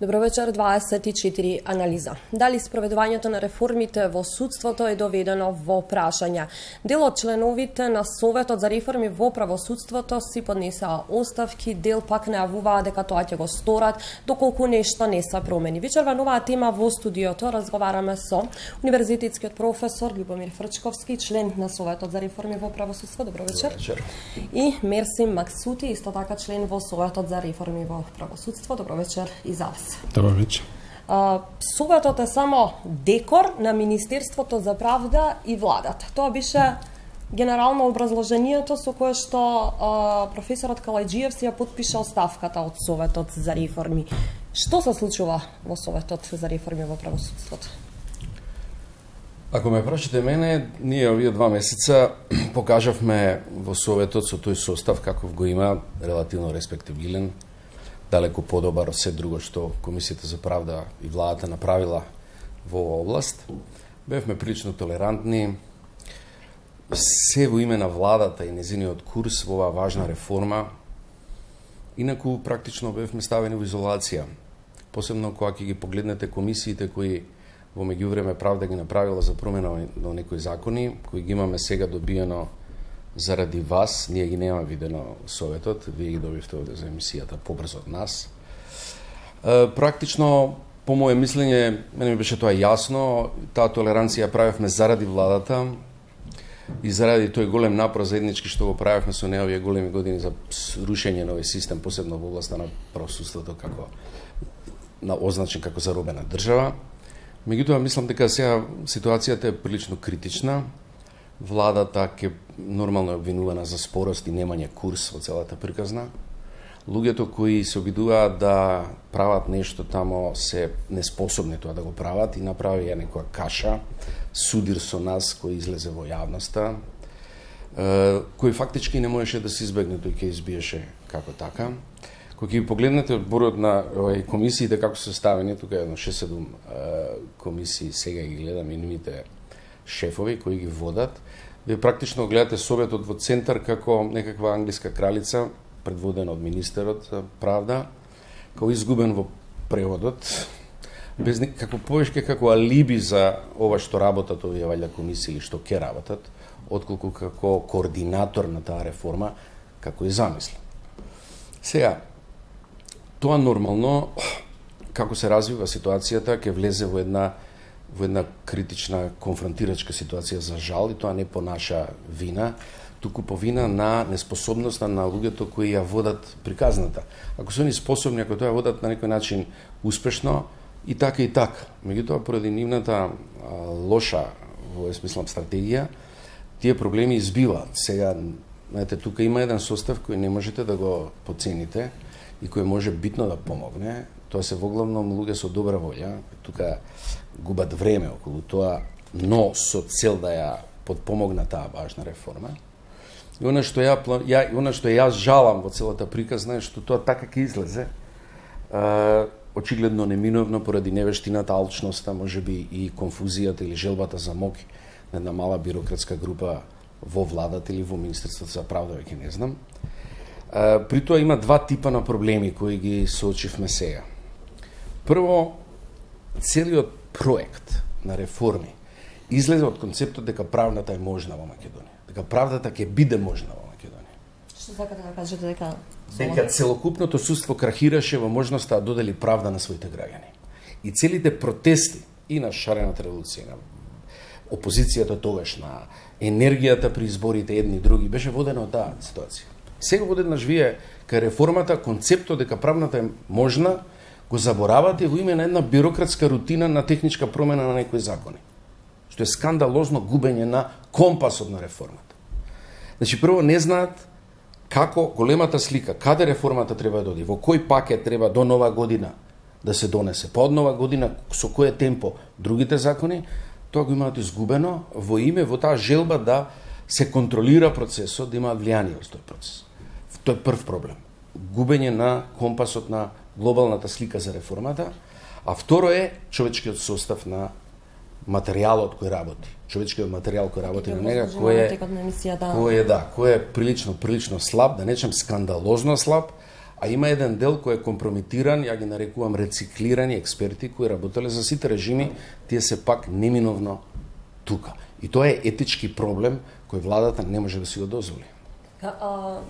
Добро вечер, 24 анализа. Дали спроведувањето на реформите во судството е доведено во прашање? Дел од членовите на Советот за реформи во правосудството си поднесаа оставки, дел пак најавуваа дека тоа ќе го сторат доколку нешто не се промени. Вечерва новаа тема во студиото разговараме со универзитетскиот професор Љубомир Фрчковски, член на Советот за реформи во правосудство. Добро вечер. Добро вечер. И Мерсим Максути, исто така член во Советот за реформи во правосудство. Добро вечер и за вас. Добро вечер. Советот е само декор на Министерството за правда и владата. Тоа беше генерално образложението со кое што а, професорот Калајджиев си ја подпиша оставката од Советот за реформи. Што се случува во Советот за реформи во правосудството? Ако ме прашате мене, ние овие два месеца покажавме во Советот со тој состав каков го има, релативно респектабилен, Далеку подобар од се друго што Комисијата за правда и владата направила во оваа област. Бевме прилично толерантни, се во име на владата и незиниот курс во оваа важна реформа, инаку практично бевме ставени во изолација. Посебно кога ќе ги погледнете комисиите кои во меѓувреме правда ги направила за промена на некои закони, кои ги имаме сега добиено заради вас, ние ги нема видено советот, вие ги добивте овде за емисијата побрзо од нас. Практично, по моје мислење, мене ми беше тоа јасно, таа толеранција правевме заради владата и заради тој голем напор заеднички што го правевме со неа овие големи години за рушење на овој систем, посебно во областа на правосудството како на означен како заробена држава. Меѓутоа, мислам дека сега ситуацијата е прилично критична владата ќе нормално е обвинувана за спорост и немање курс во целата приказна. Луѓето кои се обидуваат да прават нешто тамо се неспособни тоа да го прават и направија некоја каша, судир со нас кој излезе во јавноста, кој фактички не можеше да се избегне, тој ќе избиеше како така. Кога ќе погледнете одборот на овај комисиите како се ставени, тука е едно 6-7 комисии сега ги гледам и нивните шефови кои ги водат, вие практично гледате Советот во центар како некаква англиска кралица, предводена од министерот правда, како изгубен во преводот, без како повеќе како алиби за ова што работат овие валја комисии или што ќе работат, отколку како координатор на таа реформа, како и замислен. Сега, тоа нормално, како се развива ситуацијата, ќе влезе во една во една критична конфронтирачка ситуација за жал и тоа не по наша вина, туку по вина на неспособноста на луѓето кои ја водат приказната. Ако се они способни, ако тоа ја водат на некој начин успешно, и така и така. Меѓутоа, поради нивната лоша, во смислам, стратегија, тие проблеми избиваат. Сега, знаете, тука има еден состав кој не можете да го поцените и кој може битно да помогне. Тоа се воглавном луѓе со добра волја. Тука губат време околу тоа, но со цел да ја подпомогна таа важна реформа. И она што ја, ја она што јас жалам во целата приказна е што тоа така ќе излезе. Е, очигледно неминовно поради невештината, алчноста, можеби и конфузијата или желбата за мок на една мала бирократска група во владата или во Министерството за правда, веќе не знам. Е, при тоа има два типа на проблеми кои ги соочивме сега. Прво, целиот проект на реформи излезе од концептот дека правната е можна во Македонија, дека правдата ќе биде можна во Македонија. Што сакате да кажете дека дека целокупното судство крахираше во можноста да додели правда на своите граѓани. И целите протести и на шарената револуција, на опозицијата тогаш, на енергијата при изборите едни и други, беше водена од таа ситуација. Сега одеднаш вие кај реформата концептот дека правната е можна го заборавате во име на една бирократска рутина на техничка промена на некои закони. Што е скандалозно губење на компасот на реформата. Значи, прво не знаат како големата слика, каде реформата треба да оди, во кој пакет треба до нова година да се донесе, по од нова година со кое темпо другите закони, тоа го имаат изгубено во име во таа желба да се контролира процесот, да има влијание од тој процес. Тој е прв проблем. Губење на компасот на глобалната слика за реформата, а второ е човечкиот состав на материјалот кој работи. Човечкиот материјал кој работи на нега, кој е, кој е, да, кој е, да, кој е прилично, прилично слаб, да нечем скандалозно слаб, А има еден дел кој е компрометиран, ја ги нарекувам рециклирани експерти кои работеле за сите режими, тие се пак неминовно тука. И тоа е етички проблем кој владата не може да си го дозволи.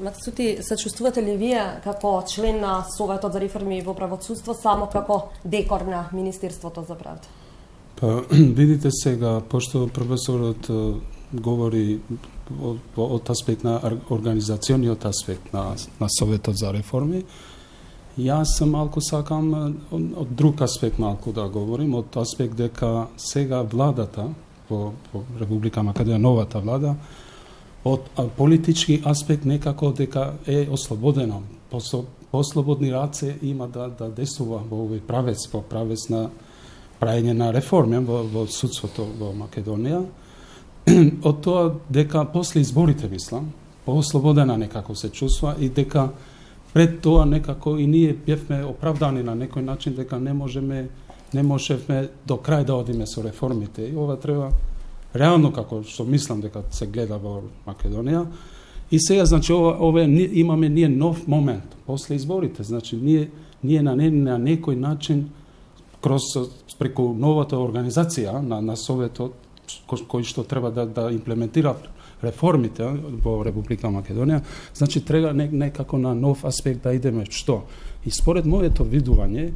Мацути, се чувствувате ли вие како член на Советот за реформи во правосудство само како декор на Министерството за правда? Па, видите сега, пошто професорот говори од од аспект на организациониот аспект на, на Советот за реформи, Јас малку сакам од друг аспект малку да говорим, од аспект дека сега владата во, во Република Македонија, новата влада, од политички аспект некако дека е ослободено. послободни раце има да, да десува во овој правец, во правец на праење на реформи во, во судството во Македонија. од тоа дека после изборите, мислам, по-ослободена некако се чувства и дека пред тоа некако и ние бевме оправдани на некој начин дека не можеме не можевме до крај да одиме со реформите. И ова треба реално како што мислам дека се гледа во Македонија. И сега значи ова ова имаме ние нов момент после изборите. Значи ние ние на, не, на некој начин кроз преку новата организација на на Советот кој што треба да да имплементира реформите во Република Македонија, значи треба некако на нов аспект да идеме што. И според моето видување,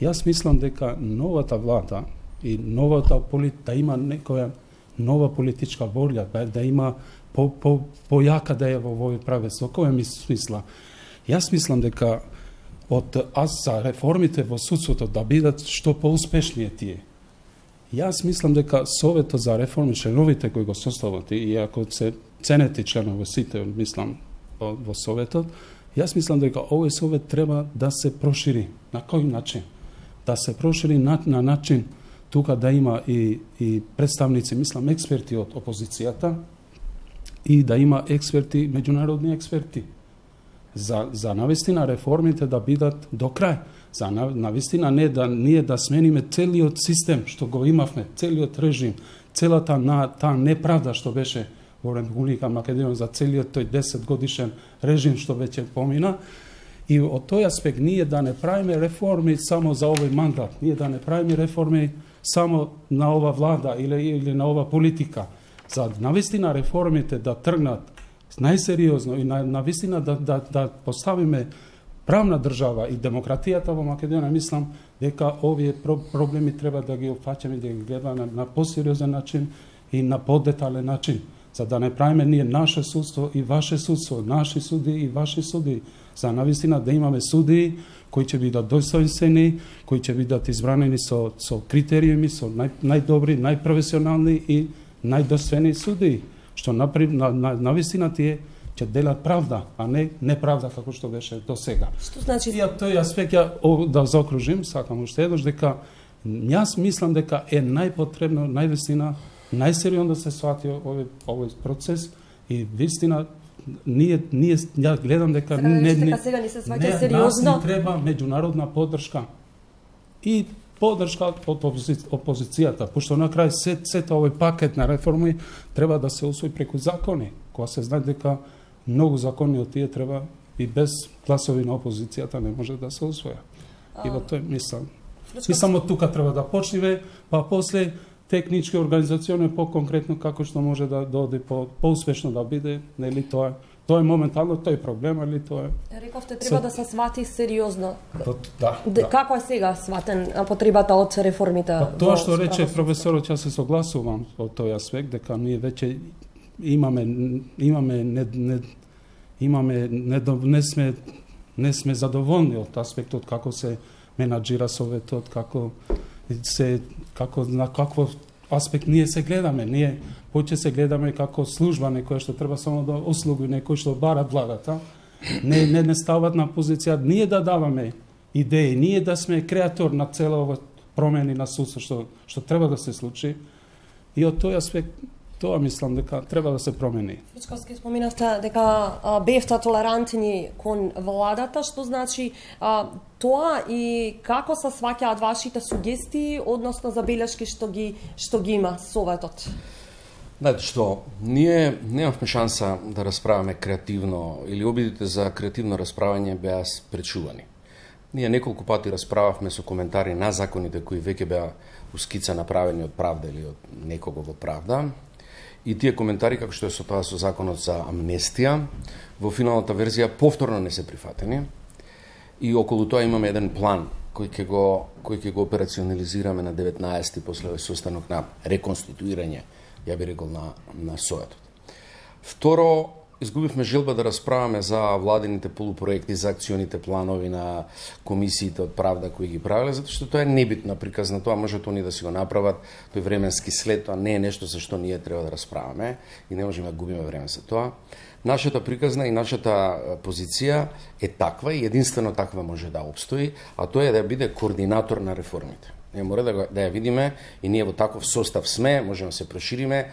јас мислам дека новата влада и новата полит да има некоја нова политичка волја, да, да, има по, по, појака да е во овој правец. Во која ми смисла? Јас мислам дека од аз за реформите во судството да бидат што поуспешнije тие. Јас мислам дека Советот за реформи, членовите кои го состават, и ако се ценети членови сите, мислам, во Советот, јас мислам дека овој Совет треба да се прошири. На кој начин? Да се прошири на, на начин тука да има и, и представници, мислам, експерти од опозицијата и да има експерти, меѓународни експерти за, за навистина реформите да бидат до крај за навистина не да ние да смениме целиот систем што го имавме, целиот режим, целата на таа неправда што беше во Република Македонија за целиот тој 10 годишен режим што веќе помина. И од тој аспект ние да не правиме реформи само за овој мандат, ние да не правиме реформи само на ова влада или, или на ова политика, за навистина реформите да тргнат најсериозно и на, навистина да, да, да поставиме правна држава и демократијата во Македонија, мислам дека овие проблеми треба да ги опфаќаме да ги гледаме на, на посериозен начин и на подетален начин, за да не правиме ние наше судство и ваше судство, наши суди и ваши суди, за навистина да имаме суди кои ќе бидат достоинствени, кои ќе бидат избранени со, со критериуми, со нај, најдобри, најпрофесионални и најдостојни суди, што на, на, на, на вистина тие ќе делат правда, а не неправда како што беше до сега. Што значи? И тој аспект ја да заокружим, сакам уште еднаш дека јас мислам дека е најпотребно, највистина, најсериозно да се свати овој овој процес и вистина ние ние ја гледам дека сега, не не дека сега не се сваќа сериозно. Нас треба меѓународна поддршка. И поддршка од опозицијата, пошто на крај се сето овој пакет на реформи треба да се усвои преку закони, кога се знае дека многу закони од тие треба и без гласови на опозицијата не може да се усвоја. И во тој мислам. И само тука треба да почнеме, па после технички организациони по-конкретно како што може да доди по поуспешно да биде, нели тоа Тоа е моментално тој проблем, али тоа е... Рековте, треба да се свати сериозно. Да, да. Како е сега сватен потребата од реформите? Па, тоа што рече професорот, јас се согласувам од тој аспект, дека ние веќе имаме, имаме не, не, имаме не, не сме не сме задоволни од аспектот како се менаџира советот, како се како на какво аспект ние се гледаме. Ние поче се гледаме како служба некоја што треба само да услуги некој што бара владата. Не не не стават на позиција ние да даваме идеи, ние да сме креатор на цела ова промени на судство што што треба да се случи. И од тој аспект Тоа мислам дека треба да се промени. Фичковски споминавте дека а, бевте толерантни кон владата, што значи а, тоа и како се сваќаат вашите сугестии, односно забелешки што ги што ги има советот? Знаете што, ние немавме шанса да расправаме креативно или обидите за креативно расправање беа спречувани. Ние неколку пати расправавме со коментари на законите кои веќе беа ускица направени од правда или од некого во правда. И тие коментари, како што е со тоа со законот за амнестија, во финалната верзија повторно не се прифатени. И околу тоа имаме еден план кој ќе го кој ќе го операционализираме на 19 после овој состанок на реконституирање ја би рекол, на, на Советот. Второ, изгубивме желба да расправаме за владините полупроекти, за акционите планови на комисиите од правда кои ги правеле, затоа што тоа е небитна приказна, тоа можат они да си го направат, тој временски след, тоа не е нешто за што ние треба да расправаме и не можеме да губиме време за тоа. Нашата приказна и нашата позиција е таква и единствено таква може да обстои, а тоа е да биде координатор на реформите. Не мора да, да ја видиме и ние во таков состав сме, можеме да се прошириме.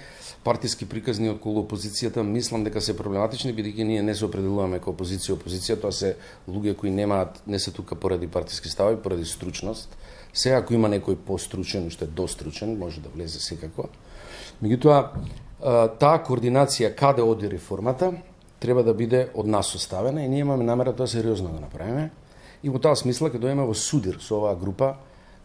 Партиски приказни околу опозицијата мислам дека се проблематични бидејќи ние не се определуваме како опозиција опозиција, тоа се луѓе кои немаат не се тука поради партиски стави, поради стручност. Се ако има некој постручен, уште достручен, може да влезе секако. Меѓутоа, таа координација каде оди реформата треба да биде од нас составена и ние имаме намера тоа сериозно да направиме. И во таа смисла кога доеме во судир со оваа група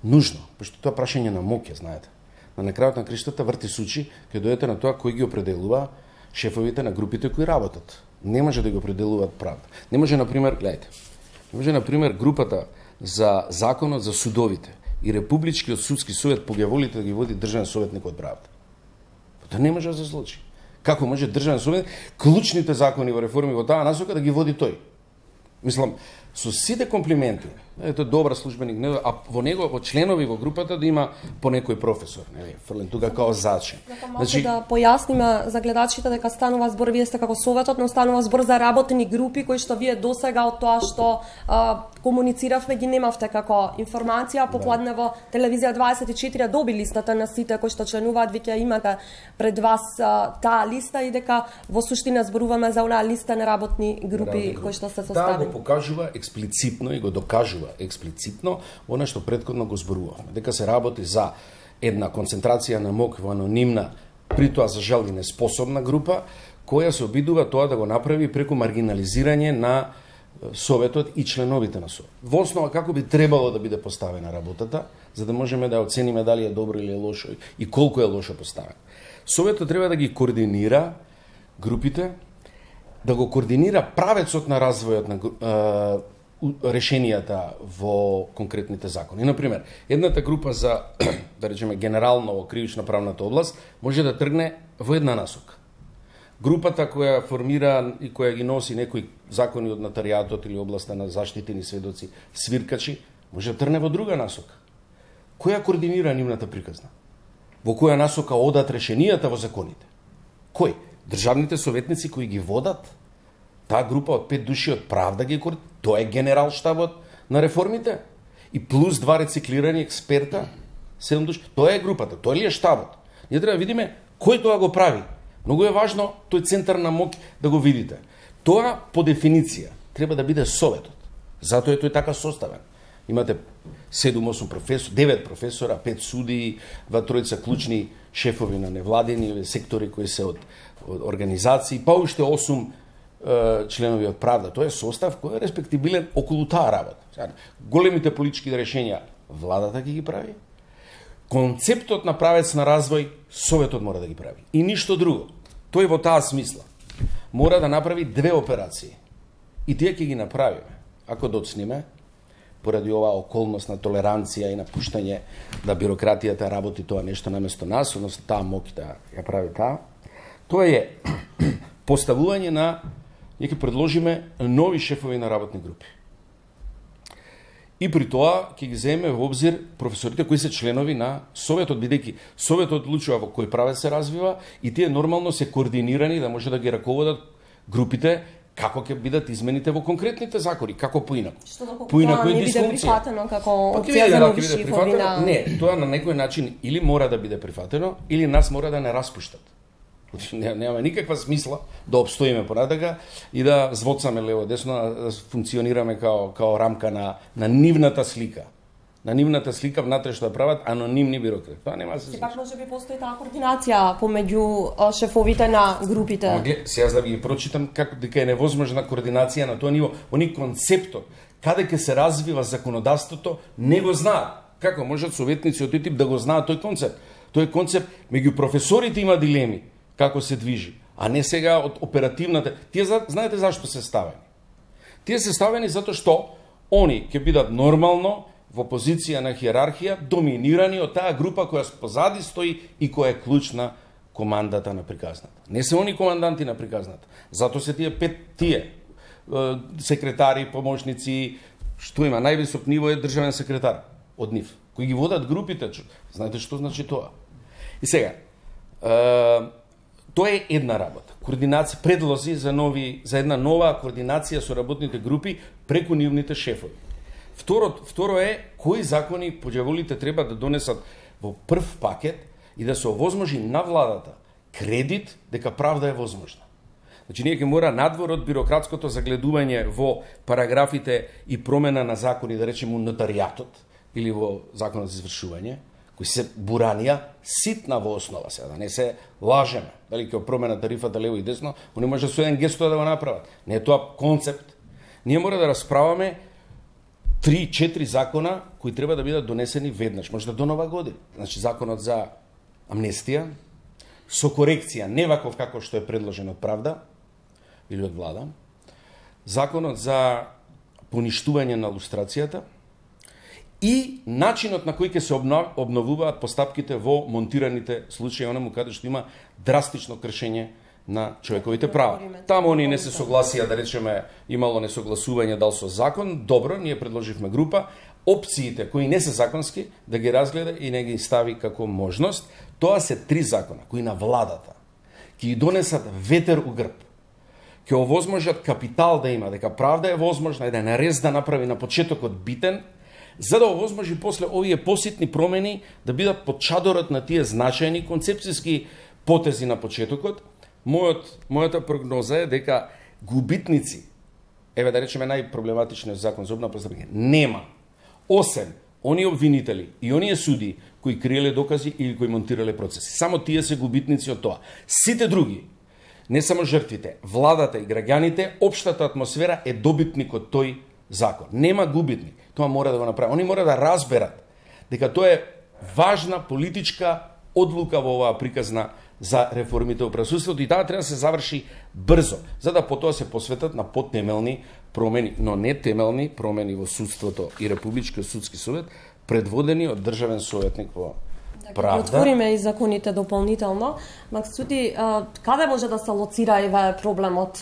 нужно, пошто тоа прашање на моќе, знаете. На накрајот на криштата врти сучи, ќе дојдете на тоа кој ги определува шефовите на групите кои работат. Не може да ги определуваат правда. Не може, на пример, гледайте, не може, на пример, групата за законот за судовите и Републичкиот судски совет по волите да ги води државен советник од правда. Па тоа не може да се случи. Како може државен совет клучните закони во реформи во таа насока да ги води тој? Мислам, со сите комплименти, ето добра службеник, не, а во него во членови во групата да има по некој професор, нели, фрлен тука као заче. Значи да појасниме за гледачите дека станува збор вие сте како советот, но станува збор за работни групи кои што вие досега од тоа што а, комунициравме ги немавте како информација, да. попладнево телевизија 24 доби листата на сите кои што членуваат, веќе имате пред вас а, таа листа и дека во суштина зборуваме за онаа листа на работни групи кои што се составени. Да, го покажува експлицитно и го докажува експлицитно она што предходно го зборувавме, дека се работи за една концентрација на мок во анонимна, притоа за жал и неспособна група, која се обидува тоа да го направи преку маргинализирање на Советот и членовите на Совет. Во основа како би требало да биде поставена работата, за да можеме да оцениме дали е добро или е лошо и колку е лошо поставен. Советот треба да ги координира групите, да го координира правецот на развојот на решенијата во конкретните закони. Например, едната група за, да речеме, генерално во кривично правната област може да тргне во една насока. Групата која формира и која ги носи некои закони од нотаријатот или областа на заштитени сведоци, свиркачи, може да тргне во друга насока. Која координира нивната приказна? Во која насока одат решенијата во законите? Кој? Државните советници кои ги водат? Таа група од пет души од правда ги координира? Тоа е генерал штабот на реформите и плюс два рециклирани експерта, седум души. Тоа е групата, тоа ли е штабот? Ние треба да видиме кој тоа го прави. Многу е важно тој центар на мок да го видите. Тоа по дефиниција треба да биде советот. Затоа е тој така составен. Имате 7-8 професор, 9 професора, 5 суди, два тројца клучни шефови на невладени сектори кои се од, од организации, па уште 8 членови од правда. Тоа е состав кој е респектибилен околу таа работа. Големите политички решенија владата ги ги прави, концептот на правец на развој Советот мора да ги прави. И ништо друго. Тој во таа смисла мора да направи две операции. И тие ќе ги направиме. Ако доцниме, поради оваа околност на толеранција и на пуштање да бирократијата работи тоа нешто наместо нас, односно таа моќ да ја прави таа, тоа е поставување на ние ќе предложиме нови шефови на работни групи. И при тоа ќе ги земеме во обзир професорите кои се членови на Советот, бидејќи Советот одлучува во кој правец се развива и тие нормално се координирани да може да ги раководат групите како ќе бидат измените во конкретните закори, како поинаку. Што доколку поинаку тоа не биде прифатено како па, опција за нови шефови на... Не, тоа на некој начин или мора да биде прифатено, или нас мора да не распуштат. Значи, нема никаква смисла да обстоиме понатака и да звоцаме лево десно, да функционираме као, као рамка на, на нивната слика. на нивната слика внатре што ја прават анонимни бирократи. Тоа нема да се Сепак може би постои таа координација помеѓу шефовите на групите. Ама глед, сега да ви ги прочитам како дека е невозможна координација на тоа ниво. Они концептот каде ќе се развива законодавството не го знаат. Како можат советници од тој тип да го знаат тој концепт? Тој концепт меѓу професорите има дилеми како се движи, а не сега од оперативната. Тие знаете зашто се ставени? Тие се ставени затоа што они ќе бидат нормално во позиција на хиерархија, доминирани од таа група која позади стои и која е клучна командата на приказната. Не се они команданти на приказната. Зато се тие пет тие секретари, помошници, што има највисок ниво е државен секретар од нив, кои ги водат групите. Знаете што значи тоа? И сега, тоа е една работа. Координација, предлози за нови за една нова координација со работните групи преку нивните шефови. Второ, второ е кои закони подјаволите треба да донесат во прв пакет и да се овозможи на владата кредит дека правда е возможна. Значи, ние ќе мора надвор од бирократското загледување во параграфите и промена на закони, да речеме, нотаријатот или во законот за извршување, кои се буранија, ситна во основа сега, да не се лажеме, дали ќе промена тарифата лево и десно, они може со еден гест да го направат. Не е тоа концепт. Ние мора да расправаме три, четири закона кои треба да бидат донесени веднаш, може да до нова година. Значи законот за амнестија, со корекција, не ваков како што е предложен од правда, или од влада, законот за поништување на лустрацијата и начинот на кој ќе се обновуваат постапките во монтираните случаи, онаму каде што има драстично кршење на човековите права. Таму они не се согласија, да речеме, имало несогласување дал со закон, добро, ние предложивме група, опциите кои не се законски да ги разгледа и не ги стави како можност. Тоа се три закона кои на владата ќе донесат ветер у грб ќе овозможат капитал да има, дека правда е возможна, еден рез да направи на почетокот битен, за да овозможи после овие поситни промени да бидат под чадорот на тие значајни концепцијски потези на почетокот, мојот, мојата прогноза е дека губитници, еве да речеме најпроблематичниот закон за обна постапка, нема, осем оние обвинители и оние суди кои криеле докази или кои монтирале процеси. Само тие се губитници од тоа. Сите други, не само жртвите, владата и граѓаните, општата атмосфера е добитник од тој закон. Нема губитник. Тоа мора да го направи. Они мора да разберат дека тоа е важна политичка одлука во оваа приказна за реформите во пресуството и таа треба да се заврши брзо, за да потоа се посветат на потемелни промени, но не темелни промени во судството и Републичкиот судски совет, предводени од државен советник во правда. отвориме и законите дополнително, Максуди, каде може да се лоцира еве проблемот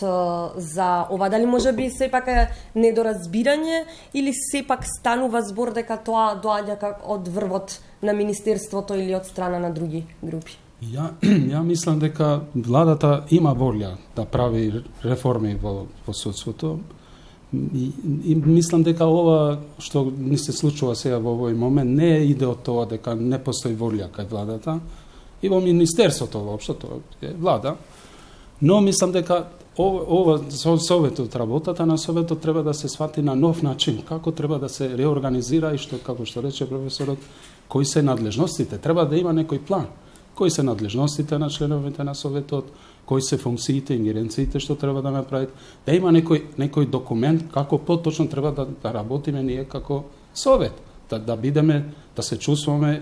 за ова? Дали може би сепак е недоразбирање или сепак станува збор дека тоа доаѓа од врвот на Министерството или од страна на други групи? Ја, ја мислам дека владата има волја да прави реформи во, во судството, И, и мислам дека ова што ни се случува сега во овој момент не иде од тоа дека не постои волја кај владата и во министерството воопшто тоа е влада. Но мислам дека ова, ова со советот работата на советот треба да се свати на нов начин, како треба да се реорганизира и што како што рече професорот, кои се надлежностите, треба да има некој план. Кои се надлежностите на членовите на советот, кои се функциите, ингеренциите што треба да направат, да има некој, некој документ како поточно треба да, да работиме ние како совет, да, да бидеме, да се чувствуваме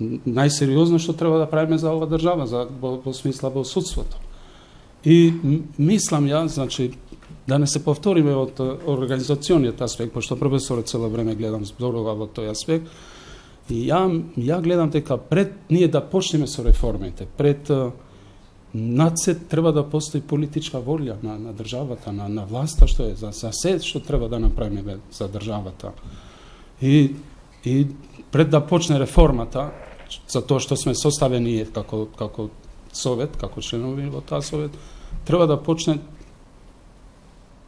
најсериозно што треба да правиме за ова држава, за, во, во смисла во судството. И мислам ја, значи, да не се повториме од э, организациониот аспект, пошто професорот цело време гледам зборува во тој аспект, и ја, ја гледам дека пред ние да почнеме со реформите, пред э, над се треба да постои политичка волја на, на државата, на, на власта што е, за, за се што треба да направиме да, за државата. И, и пред да почне реформата, за тоа што сме составени како, како совет, како членови во таа совет, треба да почне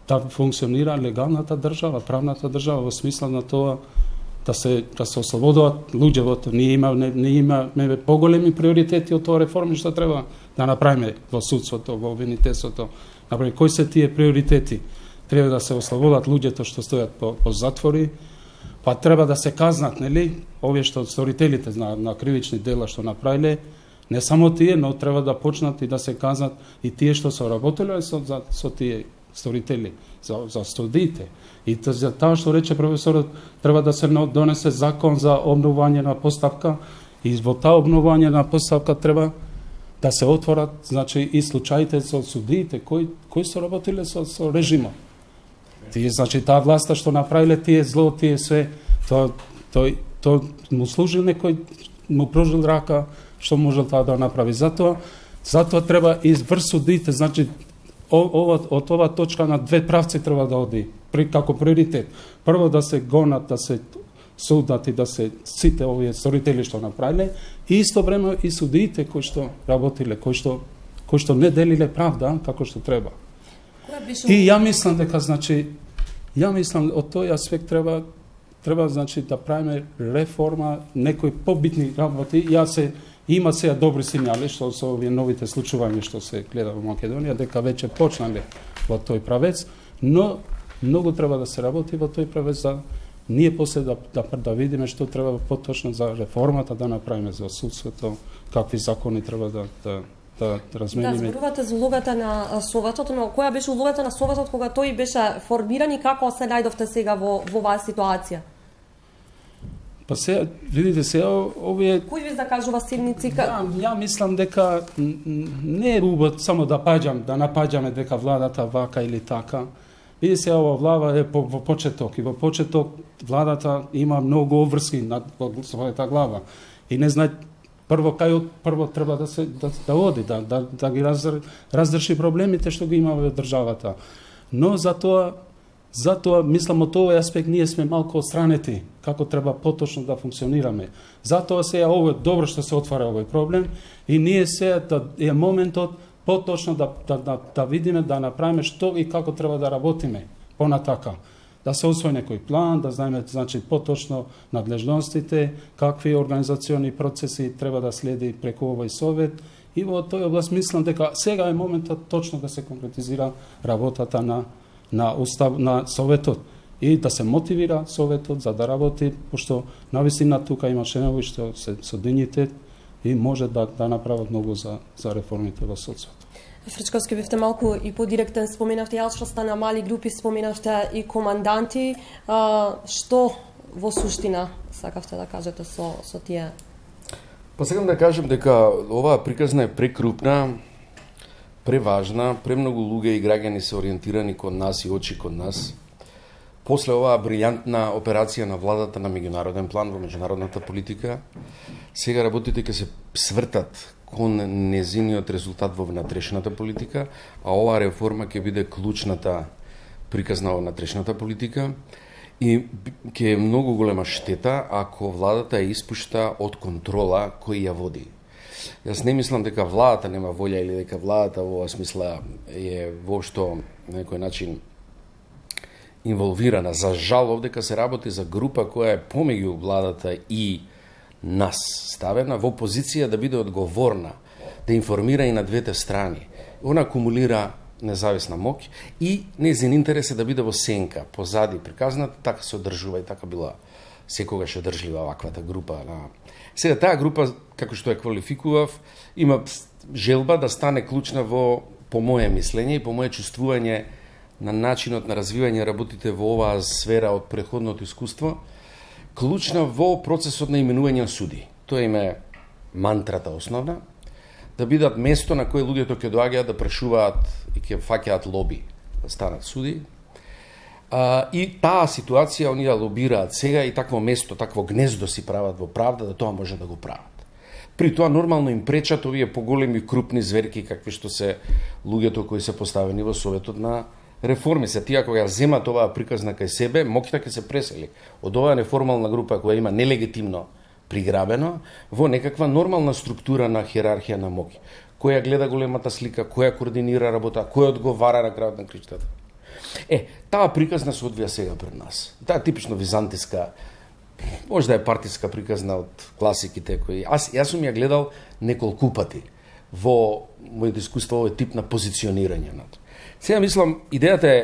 да функционира легалната држава, правната држава во смисла на тоа да се да се ослободуваат луѓето. Ние има не, не имаме поголеми приоритети од тоа реформи што треба да направиме во судството, во обвинителството. Например, кои се тие приоритети? Треба да се ослободат луѓето што стојат по, по затвори, па треба да се казнат, нели, овие што сторителите на, на кривични дела што направиле, не само тие, но треба да почнат и да се казнат и тие што се работеле со, за, со тие сторители, за, за студиите. И за тоа што рече професорот, треба да се донесе закон за обновување на поставка и во таа обновување на поставка треба да се отворат значи и случаите со судиите кои кои се работиле со со режимот. Тие значи таа власта што направиле тие зло, тие све тоа тој то му служи некој му пружил рака што можел тоа да направи. Затоа затоа треба и врз судиите, значи ова од ова точка на две правци треба да оди при како приоритет. Прво да се гонат, да се судат и да се сите овие сторители што направиле и исто време и судиите кои што работиле, кои што кои што не делиле правда како што треба. И ја мислам дека значи ја мислам од тој аспект треба треба значи да правиме реформа, некои побитни работи. Ја се има сега добри сигнали што со овие новите случувања што се гледа во Македонија дека веќе почнале во тој правец, но многу треба да се работи во тој правец за ние после да, да, да видиме што треба поточно за реформата да направиме за судството, какви закони треба да, да, да размениме. Да, зборувате за улогата на Советот, но која беше улогата на Советот кога тој беше формиран и како се најдовте сега во, во оваа ситуација? Па се, видите се, овие... Кој ви закажува седници? Ја, ја мислам дека не е само да паѓам, да напаѓаме дека владата вака или така. Види се, ова влада е по, во почеток и во почеток владата има многу обврски на својата глава и не знае прво кај прво треба да се да, да оди да да да ги раздр, раздрши проблемите што ги има во државата. Но затоа затоа мислам од овој аспект ние сме малку отстранети како треба поточно да функционираме. Затоа се ово добро што се отвара овој проблем и ние се да е моментот поточно да, да, да, да видиме, да направиме што и како треба да работиме понатака. Да се освои некој план, да знаеме значи, поточно надлежностите, какви организациони процеси треба да следи преку овој совет, и во тој област мислам дека сега е моментот точно да се конкретизира работата на, на, устав, на советот и да се мотивира советот за да работи, пошто навистина тука има членови што се со и може да, да направат многу за, за реформите во соцството. Фричковски бевте малку и подиректен, споменавте јалчноста на мали групи, споменавте и команданти. А, што во суштина сакавте да кажете со, со тие? Па сакам да кажем дека оваа приказна е прекрупна, преважна, премногу луѓе и граѓани се ориентирани кон нас и очи кон нас. После оваа брилјантна операција на владата на меѓународен план во меѓународната политика, сега работите ќе се свртат кон незиниот резултат во внатрешната политика, а оваа реформа ќе биде клучната приказна во внатрешната политика и ќе е многу голема штета ако владата ја испушта од контрола кој ја води. Јас не мислам дека владата нема волја или дека владата во оваа смисла е воопшто на некој начин инволвирана. За жал, овдека се работи за група која е помеѓу владата и нас ставена во позиција да биде одговорна, да информира и на двете страни. Она акумулира независна моќ и незин интерес е да биде во сенка, позади приказната, така се одржува и така била секогаш одржлива ваквата група. На... Сега таа група, како што ја квалификував, има желба да стане клучна во, по моје мислење и по моје чувствување на начинот на развивање работите во оваа сфера од преходното искуство, клучна во процесот на именување на суди. Тоа е мантрата основна, да бидат место на кое луѓето ќе доаѓаат да прешуваат и ќе фаќаат лоби да станат суди. А, и таа ситуација они да лобираат сега и такво место, такво гнездо си прават во правда, да тоа може да го прават. При тоа нормално им пречат овие поголеми крупни зверки какви што се луѓето кои се поставени во советот на реформи се тие кога ја земат оваа приказна кај себе, моќта ќе се пресели од оваа неформална група која има нелегитимно приграбено во некаква нормална структура на хиерархија на моќ. Која гледа големата слика, која координира работа, која одговара на крајот на кричтата. Е, таа приказна се одвија сега пред нас. Таа типично византиска, може да е партиска приказна од класиките кои аз јас сум ја гледал неколку пати во мојот искуство овој тип на позиционирање на тоа. Сега мислам, идејата е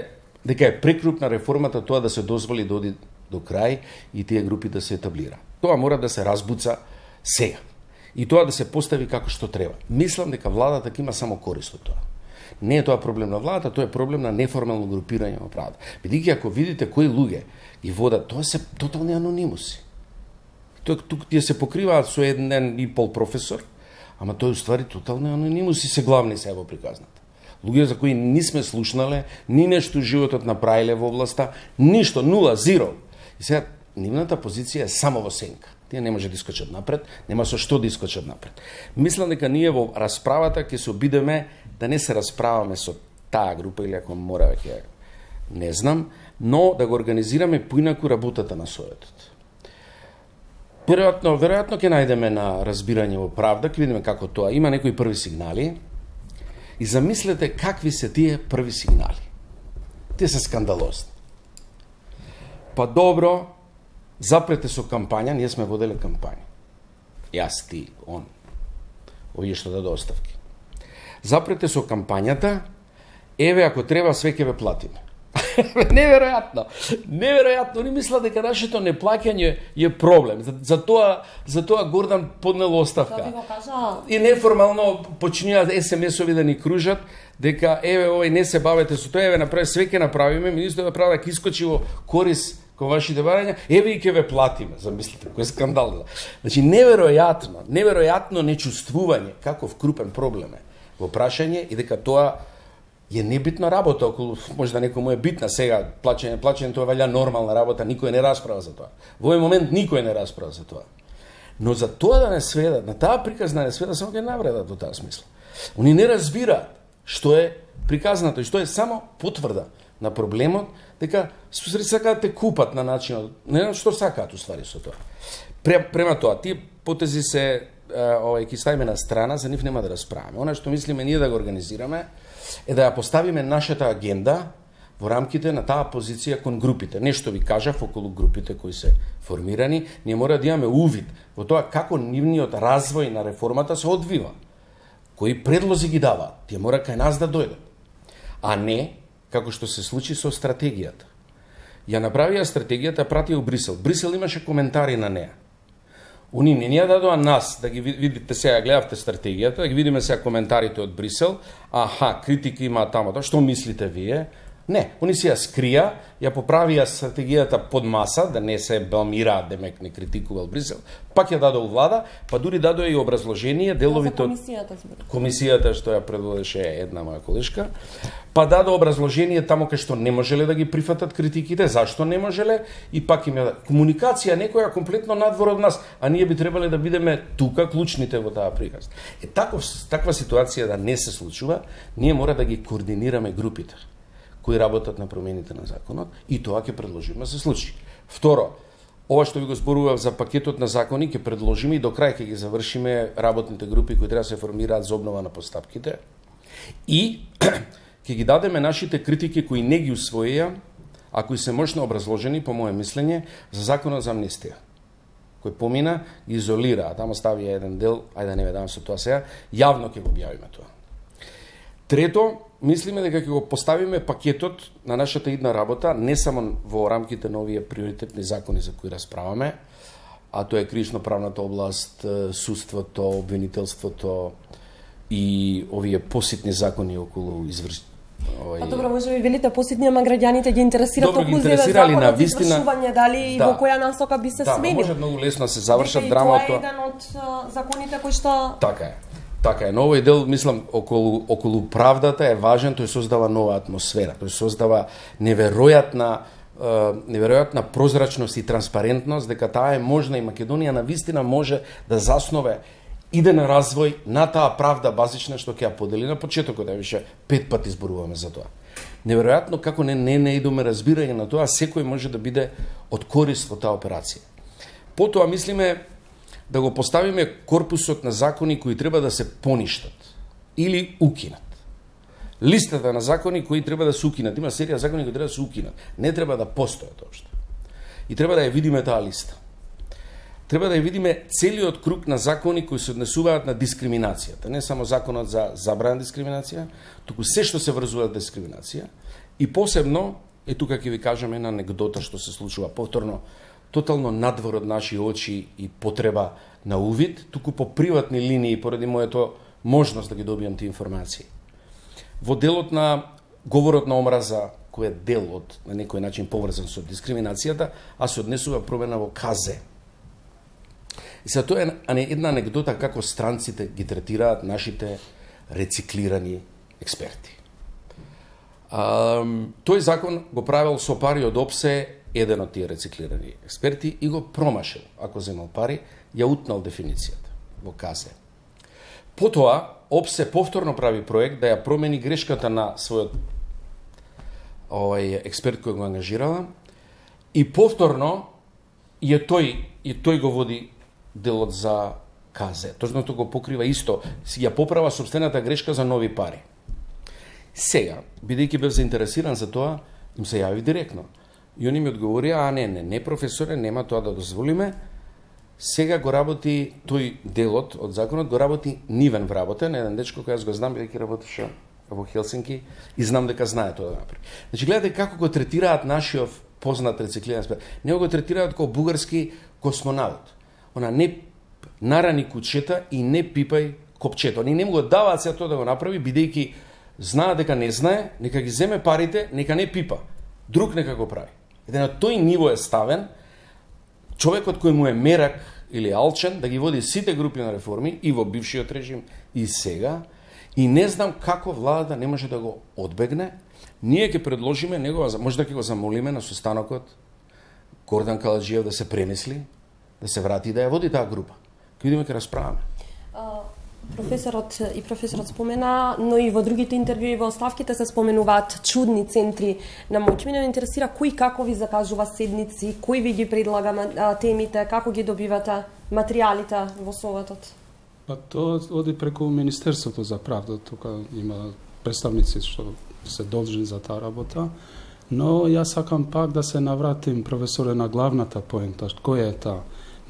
дека е прекрупна реформата тоа да се дозволи да оди до крај и тие групи да се етаблира. Тоа мора да се разбуца сега. И тоа да се постави како што треба. Мислам дека владата има само корист од тоа. Не е тоа проблем на владата, тоа е проблем на неформално групирање во правда. Бидејќи ако видите кои луѓе ги водат, тоа се тотални анонимуси. Тоа тук тие се покриваат со еден и пол професор, ама тој уствари тотални анонимуси се главни се во приказната. Луѓе за кои не сме слушнале, ни нешто животот направиле во областа, ништо, нула, зиро. И сега, нивната позиција е само во сенка. Тие не може да искочат напред, нема со што да искочат напред. Мислам дека ние во расправата ќе се обидеме да не се расправаме со таа група или ако мора да ќе не знам, но да го организираме поинаку работата на Советот. Веројатно, веројатно ќе најдеме на разбирање во правда, ќе видиме како тоа. Има некои први сигнали, И замислете какви се тие први сигнали. Тие се скандалозни. Па добро, запрете со кампања, ние сме воделе кампања. Јас, ти, он. Овие што да доставки. Запрете со кампањата, еве ако треба све ќе ве платиме. Неверојатно. Неверојатно. Они мислат дека нашето неплаќање е проблем. За, за тоа за тоа Гордан поднел оставка. Кажа. И неформално починаат СМС-ови да ни кружат дека еве овој не се бавете со тоа, еве направи све ќе направиме, министерот да прави искочи во корис кон вашите барања, еве и ќе ве платиме. Замислите, кој скандал. Значи неверојатно, неверојатно нечувствување каков крупен проблем е во прашање и дека тоа е небитна работа, околу може да некому е битна сега, плачење, плачење тоа валја нормална работа, никој не расправа за тоа. Во овој момент никој не расправа за тоа. Но за тоа да не сведат, на таа приказна да не сведат, само ќе навредат во таа смисла. Они не разбираат што е приказнато и што е само потврда на проблемот, дека се сакаат те купат на начинот, не знам што сакаат уствари со тоа. Према тоа, тие потези се овај ќе ставиме на страна, за нив нема да расправаме. Она што мислиме ние да го организираме е да ја поставиме нашата агенда во рамките на таа позиција кон групите. Нешто ви кажав околу групите кои се формирани, ние мора да имаме увид во тоа како нивниот развој на реформата се одвива. Кои предлози ги даваат, тие мора кај нас да дојдат. А не како што се случи со стратегијата. Ја направија стратегијата, пратија у Брисел. Брисел имаше коментари на неа. Они не ни ја дадоа нас да ги видите сега, гледавте стратегијата, да ги видиме сега коментарите од Брисел. Аха, критики има тамо, што мислите вие? Не, они си ја скрија, ја поправија стратегијата под маса, да не се белмира, демек не критикувал Брисел, пак ја дадоа влада, па дури дадоа и образложение, деловите од... Комисијата, комисијата што ја предводеше една моја колешка, па дадоа образложение тамо кај што не можеле да ги прифатат критиките, зашто не можеле, и пак им ја комуникација некоја комплетно надвор од нас, а ние би требале да бидеме тука клучните во таа приказ. Е таков, таква ситуација да не се случува, ние мора да ги координираме групите кои работат на промените на законот и тоа ќе предложиме да се случи. Второ, ова што ви го зборував за пакетот на закони ќе предложиме и до крај ќе ги завршиме работните групи кои треба да се формираат за обнова на постапките и ќе ги дадеме нашите критики кои не ги усвоија, а кои се мощно образложени по мое мислење за законот за амнистија кој помина, ги изолира, а тамо стави еден дел, ајде да не ведам со тоа сега, јавно ќе го објавиме тоа. Трето, мислиме дека ќе го поставиме пакетот на нашата идна работа, не само во рамките на овие приоритетни закони за кои расправаме, а тоа е кришно-правната област, судството, обвинителството и овие поситни закони околу изврш... Овај... А добро, може би велите поситни, ама граѓаните ги интересира Добро, толку зеле законот на вистина... дали да. во која насока би се да, смени. Да, може многу лесно да се завршат. Дека и тоа е еден од законите кои што Така е. Така е, на овој дел, мислам, околу, околу правдата е важен, тој создава нова атмосфера, тој создава неверојатна неверојатна прозрачност и транспарентност дека таа е можна и Македонија на вистина може да заснове иден развој на таа правда базична што ќе ја подели на почетокот, да више пет пати зборуваме за тоа. Неверојатно како не не не идоме разбирање на тоа, секој може да биде од корист во таа операција. Потоа мислиме да го поставиме корпусот на закони кои треба да се поништат или укинат. Листата на закони кои треба да се укинат. Има серија закони кои треба да се укинат. Не треба да постојат обшто. И треба да ја видиме таа листа. Треба да ја видиме целиот круг на закони кои се однесуваат на дискриминацијата. Не само законот за забрана дискриминација, туку се што се врзува да дискриминација и посебно е тука ќе ви кажам една анекдота што се случува повторно, тотално надвор од наши очи и потреба на увид, туку по приватни линии поради моето можност да ги добијам тие информации. Во делот на говорот на омраза, кој е дел од на некој начин поврзан со дискриминацијата, а се однесува промена во казе. И се тоа е една анекдота како странците ги третираат нашите рециклирани експерти. А, тој закон го правил со пари од ОПСЕ еден од тие рециклирани експерти и го промашил, ако земал пари, ја утнал дефиницијата во КАЗЕ. Потоа, ОПСЕ повторно прави проект да ја промени грешката на својот овај експерт кој го ангажирала и повторно е тој и тој го води делот за КАЗЕ. Точното го покрива исто, си ја поправа собствената грешка за нови пари. Сега, бидејќи бев заинтересиран за тоа, им се јави директно. И они ми одговорија, а не, не, не професоре, нема тоа да дозволиме. Сега го работи тој делот од законот, го работи нивен вработен, еден дечко кој јас го знам, бидејќи работеше во Хелсинки и знам дека знае тоа да направи. Значи, гледате како го третираат нашиот познат рециклиран спет. Не го третираат како бугарски космонавт. Она не нарани кучета и не пипај копчето. Они не му го даваат се тоа да го направи, бидејќи знае дека не знае, нека ги земе парите, нека не пипа. Друг нека го прави. Еден на тој ниво е ставен човекот кој му е мерак или алчен да ги води сите групи на реформи и во бившиот режим и сега и не знам како владата не може да го одбегне. Ние ќе предложиме негова, може да ќе го замолиме на состанокот Гордан Каладжиев да се премисли, да се врати и да ја води таа група. Ке видиме ке расправаме. Професорот и професорот спомена, но и во другите интервјуи во оставките се споменуваат чудни центри на моќ. Мене интересира кој како ви закажува седници, кој ви ги предлага темите, како ги добивате материјалите во Советот? Па тоа оди преку Министерството за правда, тука има представници што се должни за таа работа. Но јас сакам пак да се навратим професоре на главната поента, која е таа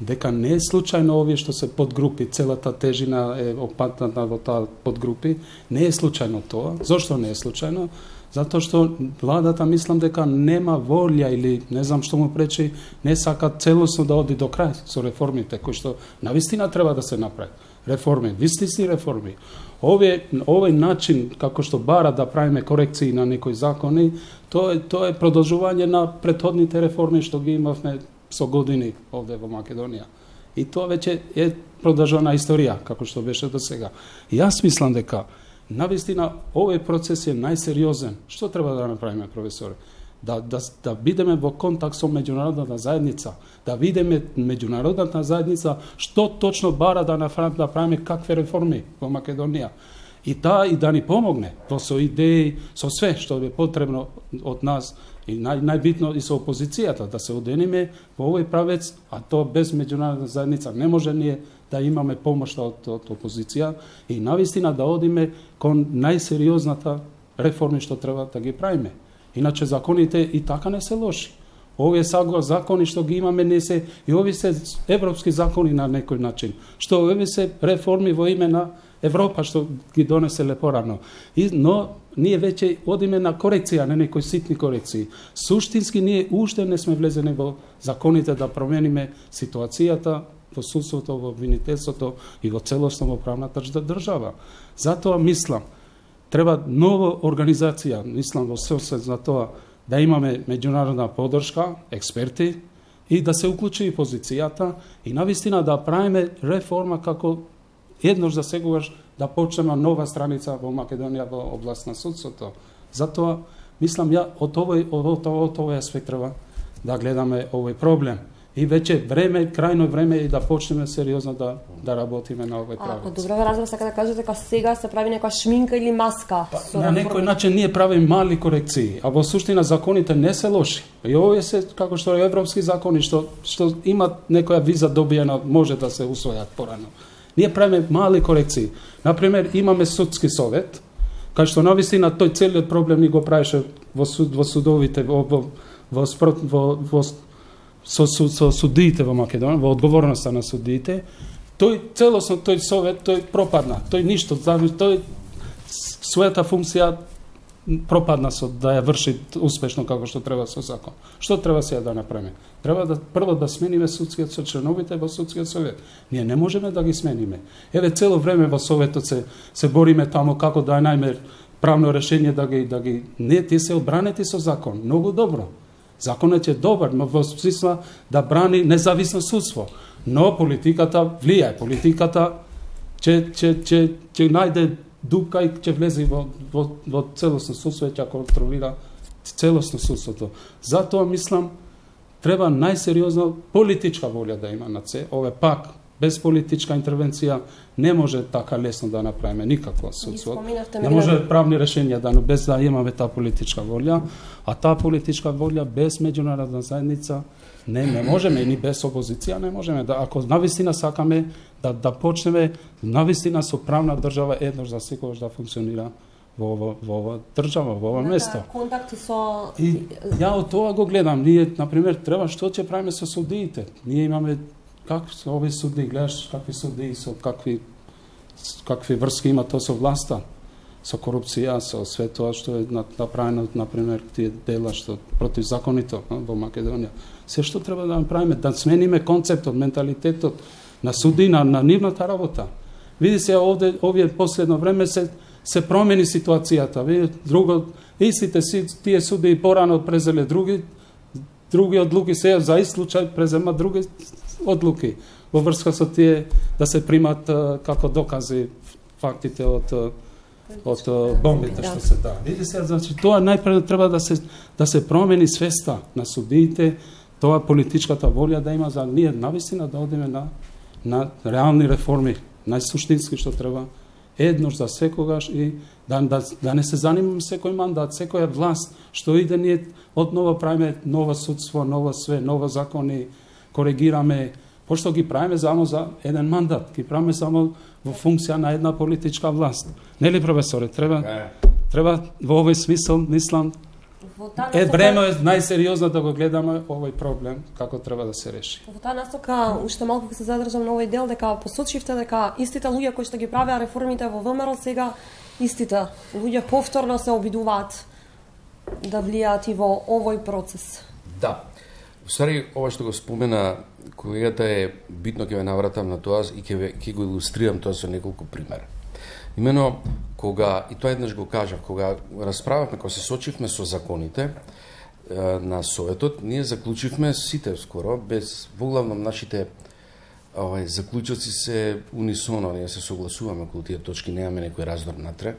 дека не е случајно овие што се подгрупи, целата тежина е опатната во таа подгрупи, не е случајно тоа. Зошто не е случајно? Затоа што владата мислам дека нема волја или не знам што му пречи, не сака целосно да оди до крај со реформите кои што навистина треба да се направи. Реформи, вистински реформи. Ове, овој начин како што бара да правиме корекции на некои закони, тоа е, тоа е продолжување на претходните реформи што ги имавме со години овде во Македонија. И тоа веќе е продолжена историја, како што беше до сега. И јас мислам дека, навистина, овој процес е најсериозен. Што треба да направиме, професоре? Да, да, да бидеме во контакт со меѓународната заедница, да видиме меѓународната заедница што точно бара да направиме, да правиме какви реформи во Македонија. И да и да ни помогне, то со идеи, со све што е потребно од нас И нај, најбитно и со опозицијата, да се одениме во овој правец, а то без меѓународна заедница не може ние да имаме помошта од, од опозиција и навистина да одиме кон најсериозната реформи што треба да ги правиме. Иначе законите и така не се лоши. Овие закони што ги имаме не се и овие се европски закони на некој начин. Што овие се реформи во име на Европа што ги донесе лепорано. И, но ние веќе одиме на корекција, не некои ситни корекции. Суштински ние уште не сме влезени во законите да промениме ситуацијата во судството, во обвинителството и во целосно во правната држава. Затоа мислам, треба нова организација, мислам во се за тоа да имаме меѓународна подршка, експерти, и да се уклучи и позицијата и навистина да правиме реформа како еднош за да сегуваш да почнеме нова страница во Македонија во област на судството. Затоа, мислам ја, од овој, од, од овој аспект треба да гледаме овој проблем. И веќе време, крајно време и да почнеме сериозно да да работиме на овој правец. А, добро ве разбрав, сака да кажете дека сега се прави некоја шминка или маска. Па, на некој начин ние правиме мали корекции, а во суштина законите не се лоши. И овие се како што е европски закони што што имат некоја виза добиена, може да се усвојат порано. Ние правиме мали корекции. Например, имаме судски совет, кај што навистина тој целиот проблем ни го правеше во, суд, во судовите, во, во, во, во, во, со, со, со судиите во Македонија, во одговорноста на судиите, тој целосно тој совет тој пропадна, тој ништо, тој својата функција пропадна со да ја врши успешно како што треба со закон. Што треба сега да направиме? Треба да прво да смениме судскиот со членовите во судскиот совет. Ние не можеме да ги смениме. Еве цело време во советот се се бориме таму како да најме правно решение да ги да ги не ти се обранети со закон. Многу добро. Законот е добар, но во смисла да брани независно судство. Но политиката влијае, политиката ќе ќе ќе ќе најде дупка и ќе влезе во, во, во целосно судство и ќе контролира целосно судството. Затоа мислам треба најсериозно политичка волја да има на це. Ове пак без политичка интервенција не може така лесно да направиме никакво судство. Не може правни решенија да но без да имаме таа политичка волја, а таа политичка волја без меѓународна заедница не не можеме ни без опозиција не можеме да ако навистина сакаме да да почнеме навистина со правна држава еднош за секогаш да функционира во ова во ова држава, во ова да, место. Да, контакти со И ја од тоа го гледам, ние на пример треба што ќе правиме со судиите. Ние имаме как со овие суди, гледаш какви суди со какви какви врски има тоа со власта со корупција, со све тоа што е направено, например, тие дела што против законито во Македонија. Се што треба да направиме, да смениме концептот, менталитетот на суди, на, на нивната работа. Види се овде, овие последно време се се промени ситуацијата. Види, друго, истите си, тие суди и порано презеле други, други одлуки се за ист случај презема други одлуки во врска со тие да се примат како докази фактите од од бомбите што се да. Види се, значи тоа најпред треба да се да се промени свеста на судиите, тоа политичката волја да има за ние навистина да одиме на на реални реформи, најсуштински што треба еднош за секогаш и да, да, да не се занимаме секој мандат, секоја власт, што иде ние одново правиме нова судство, нова све, нова закони, коригираме, пошто ги правиме само за еден мандат, ги правиме само во функција на една политичка власт. Нели професоре, треба треба во овој смисол, мислам, Е, време е најсериозно да го гледаме овој проблем, како треба да се реши. Во таа настока, уште малку ќе се задржам на овој дел, дека посочивте дека истите луѓе кои што ги правеа реформите во ВМРО сега, истите луѓе повторно се обидуваат да влијаат и во овој процес. Да. Стари, ова што го спомена колегата е битно ќе ве навратам на тоа и ќе ќе го илустрирам тоа со неколку примери. Имено, кога, и тоа еднаш го кажав, кога расправавме, кога се сочивме со законите на Советот, ние заклучивме сите скоро, без, воглавном нашите овај, заклучоци се унисоно, ние се согласуваме околу тие точки, немаме некој раздор натре,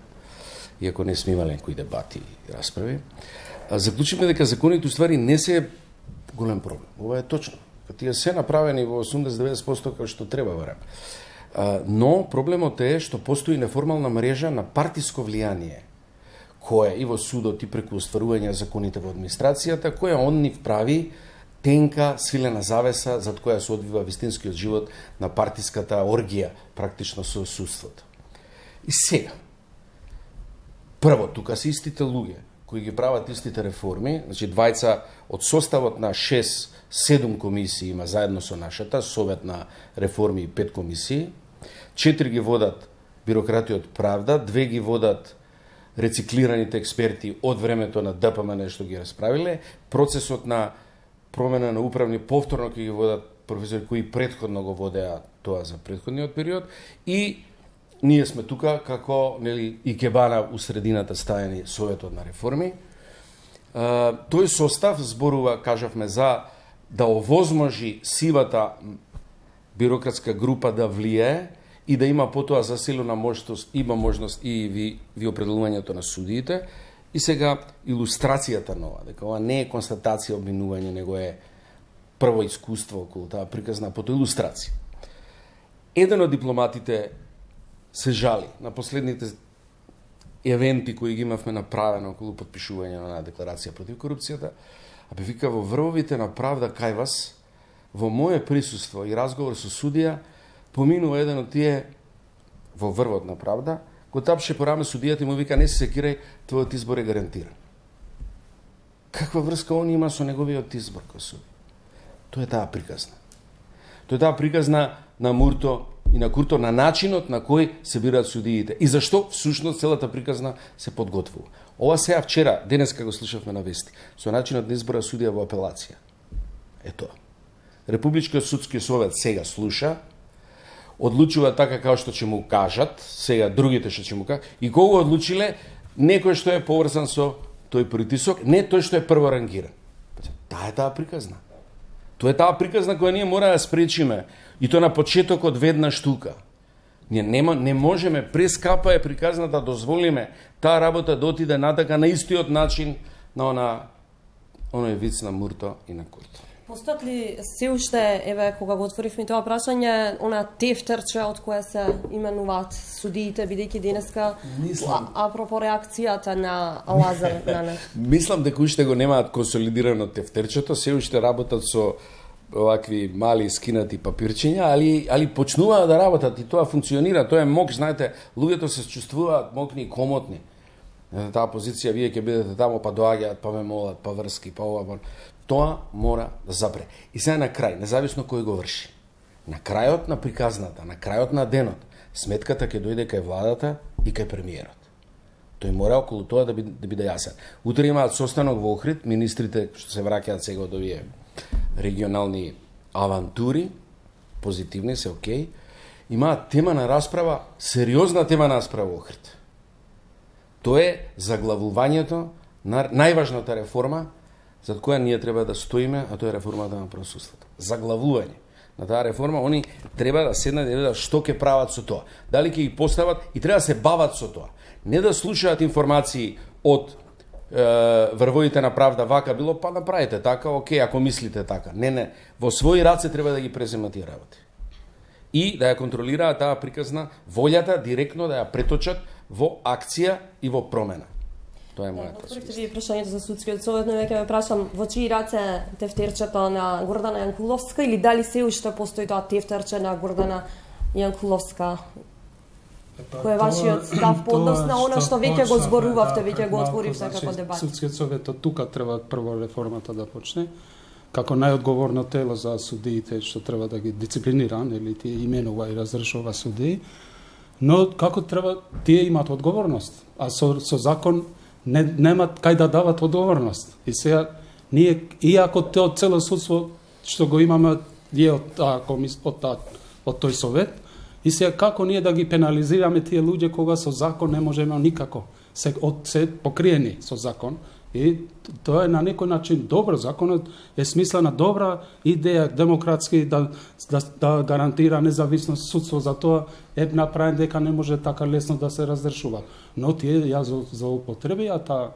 иако не сме имале некои дебати и расправи. Заклучивме дека законите уствари не се голем проблем. Ова е точно. Тие се направени во 80-90% како што треба време. Но проблемот е што постои неформална мрежа на партиско влијание, која и во судот и преку остварување законите во администрацијата, која он ни прави тенка, свилена завеса зад која се одвива вистинскиот живот на партиската оргија, практично со судството. И сега, прво, тука се истите луѓе, кои ги прават истите реформи, значи двајца од составот на 6 7 комисии има заедно со нашата, Совет на реформи и 5 комисии, Четири ги водат бюрократиот правда, две ги водат рециклираните експерти од времето на ДПМН што ги расправиле, процесот на промена на управни повторно ќе ги водат професори кои предходно го водеа тоа за предходниот период и ние сме тука како нели и кебана у средината стајани советот на реформи. тој состав зборува, кажавме, за да овозможи сивата бирократска група да влие и да има потоа засилена можност, има можност и ви, ви определувањето на судиите. И сега илустрацијата нова, дека ова не е констатација обвинување, него е прво искуство околу таа приказна, потоа илустрација. Еден од дипломатите се жали на последните евенти кои ги имавме направено околу подпишување на декларација против корупцијата, а бе вика во врвовите на правда кај вас, во моје присуство и разговор со судија, поминува еден од тие во врвот на правда, го тапше по раме судијата и му вика не се секирај, твојот избор е гарантиран. Каква врска он има со неговиот избор кој суди? Тоа е таа приказна. Тоа е таа приказна на Мурто и на Курто на начинот на кој се бираат судиите и зашто всушност целата приказна се подготвува. Ова сега вчера, денес го слушавме на вести, со начинот на избора судија во апелација. Ето. Републичкиот судски совет сега слуша, одлучува така како што ќе му кажат, сега другите што ќе му кажат, и кого одлучиле, некој што е поврзан со тој притисок, не тој што е прво рангиран. Па таа е таа приказна. Тоа е таа приказна која ние мора да спречиме и тоа на почетокот ведна штука. Ние нема, не можеме, прескапа е приказна да дозволиме таа работа да отиде натака на истиот начин на она оној виц на Мурто и на Курто. Постојат ли се уште, еве, кога го отворивме тоа прашање, она тефтерче од кое се именуваат судиите, бидејќи денеска, Мислам... а, апропо реакцијата на Лазар на Мислам дека уште го немаат консолидирано тефтерчето, се уште работат со овакви мали скинати папирчиња, али али почнуваат да работат и тоа функционира, тоа е мок, знаете, луѓето се чувствуваат мокни и комотни. Таа позиција вие ќе бидете тамо, па доаѓаат, па ме молат, па врски, па ова, па... Тоа мора да запре. И сега на крај, независно кој го врши. На крајот на приказната, на крајот на денот, сметката ќе дојде кај владата и кај премиерот. Тој мора околу тоа да биде, да биде јасен. Утре имаат состанок во Охрид, министрите што се враќаат сега од овие регионални авантури, позитивни се окей, имаат тема на расправа, сериозна тема на расправа во Охрид. Тоа е заглавувањето на најважната реформа за која ние треба да стоиме, а тоа е реформата на правосудството. Заглавување на таа реформа, они треба да седнат и да што ќе прават со тоа. Дали ќе ги постават и треба да се бават со тоа. Не да слушаат информации од врвоите на правда вака било, па направите така, окей, ако мислите така. Не, не, во своји раце треба да ги преземат тие работи. И да ја контролираат таа приказна волјата директно да ја преточат во акција и во промена. Тоа е мојата Отворихте ви прашањето за судскиот совет, но веќе ме прашам во чии раце тефтерчето на Гордана Јанкуловска или дали се уште постои тоа тефтерче на Гордана Јанкуловска Кој е вашиот став по однос на она што веќе го зборувавте, да, веќе го отворивте како дебат? Судскиот совет од тука треба прво реформата да почне, како најодговорно тело за судиите што треба да ги дисциплинира, нели тие именува и разрешува судии, но како треба тие имаат одговорност, а со, со закон не немат кај да дават одговорност. И сега ние иако тоа цело судство што го имаме е од таа од, од тој совет, И сега како ние да ги пенализираме тие луѓе кога со закон не можеме никако се од се покриени со закон и тоа е на некој начин добро законот е смислена добра идеја демократски да, да, да гарантира независност судство за тоа е направен дека не може така лесно да се разрешува но тие ја за, за употребија та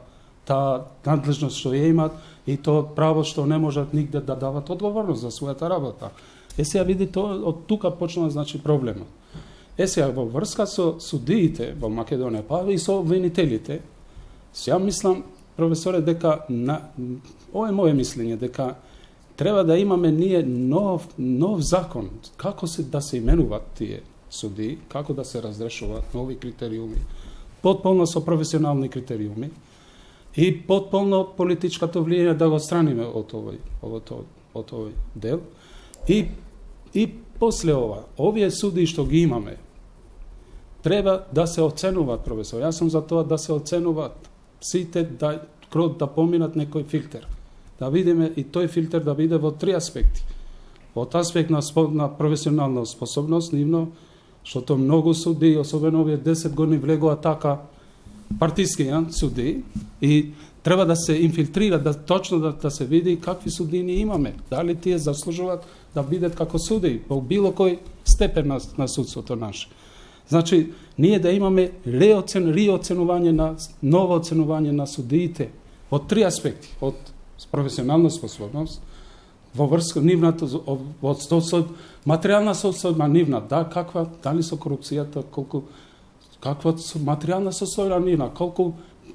та надлежност што ја имат и то право што не можат нигде да дават одговорност за својата работа. Е сега види тоа од тука почнува значи проблемот. Е сега во врска со судиите во Македонија, па и со обвинителите, сега мислам, професоре, дека на, ова е моје мислење, дека треба да имаме ние нов, нов закон, како се да се именуваат тие суди, како да се разрешуваат нови критериуми, потполно со професионални критериуми и потполно политичкото влијание да го страниме од овој, од овој, од овој дел. И, и после ова, овие суди што ги имаме, треба да се оценуваат, професор. Јас сум за тоа да се оценуваат сите да крот да поминат некој филтер. Да видиме и тој филтер да биде во три аспекти. Од аспект на, на професионална способност, нивно, што тоа многу суди, особено овие 10 години влегува така партиски ја, суди, и треба да се инфилтрира, да точно да, да се види какви судини имаме, дали тие заслужуваат да бидат како суди во било кој степен на, на судството наше. Значи, ние да имаме реоцен, риоценување на, ново оценување на судиите од три аспекти. Од професионална способност, во врска нивната, од со, материјална состојба нивна, да, каква, дали со корупцијата, колку, каква материјална состојба нивна, колку